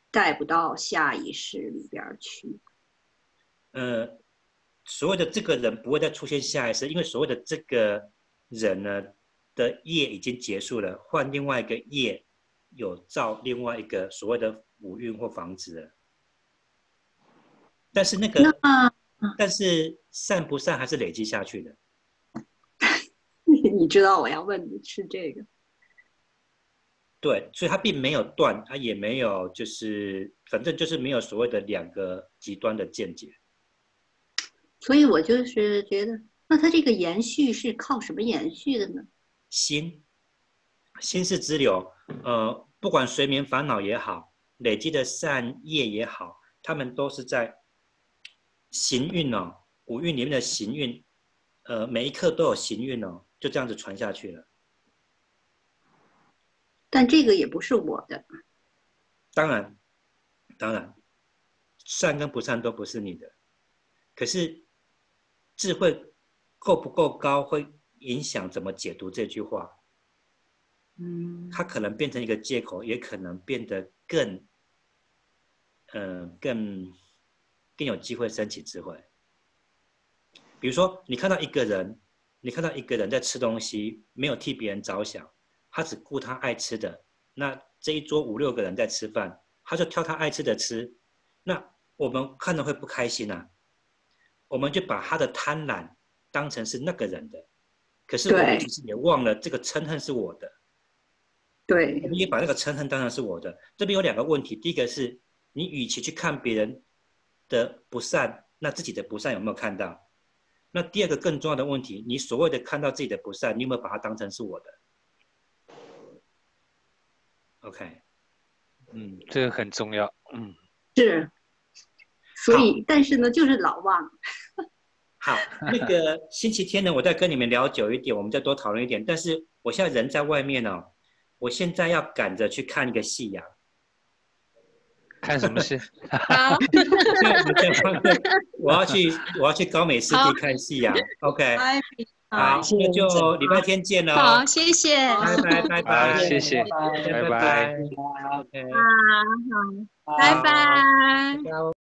带不到下一世里边去。呃，所谓的这个人不会再出现下一世，因为所谓的这个人呢的业已经结束了，换另外一个业有造另外一个所谓的五蕴或房子了。但是那个，那但是善不善还是累积下去的。你知道我要问的是这个，对，所以它并没有断，它也没有就是，反正就是没有所谓的两个极端的见解。所以我就是觉得，那它这个延续是靠什么延续的呢？心，心是支流，呃，不管睡眠烦恼也好，累积的善业也好，他们都是在行运哦，五运里面的行运，呃，每一刻都有行运哦，就这样子传下去了。但这个也不是我的，当然，当然，善跟不善都不是你的，可是智慧够不够高，会影响怎么解读这句话。嗯，它可能变成一个借口，也可能变得更，呃，更更有机会升起智慧。比如说，你看到一个人，你看到一个人在吃东西，没有替别人着想，他只顾他爱吃的。那这一桌五六个人在吃饭，他就挑他爱吃的吃。那我们看了会不开心啊？我们就把他的贪婪当成是那个人的，可是我们其实也忘了这个嗔恨是我的。对我们也把那个嗔恨当成是我的。这边有两个问题，第一个是你与其去看别人的不善，那自己的不善有没有看到？那第二个更重要的问题，你所谓的看到自己的不善，你有没有把它当成是我的？OK，嗯，这个很重要。嗯，是，所以但是呢，就是老忘。好，那个星期天呢，我再跟你们聊久一点，我们再多讨论一点。但是我现在人在外面哦，我现在要赶着去看一个夕阳。看什么戏？好，所以我要去，我要去高美湿地看夕阳。OK，好，那就礼拜天见喽。好，谢谢。拜拜拜，拜，谢谢，拜拜拜。OK，啊，好，拜拜。拜拜。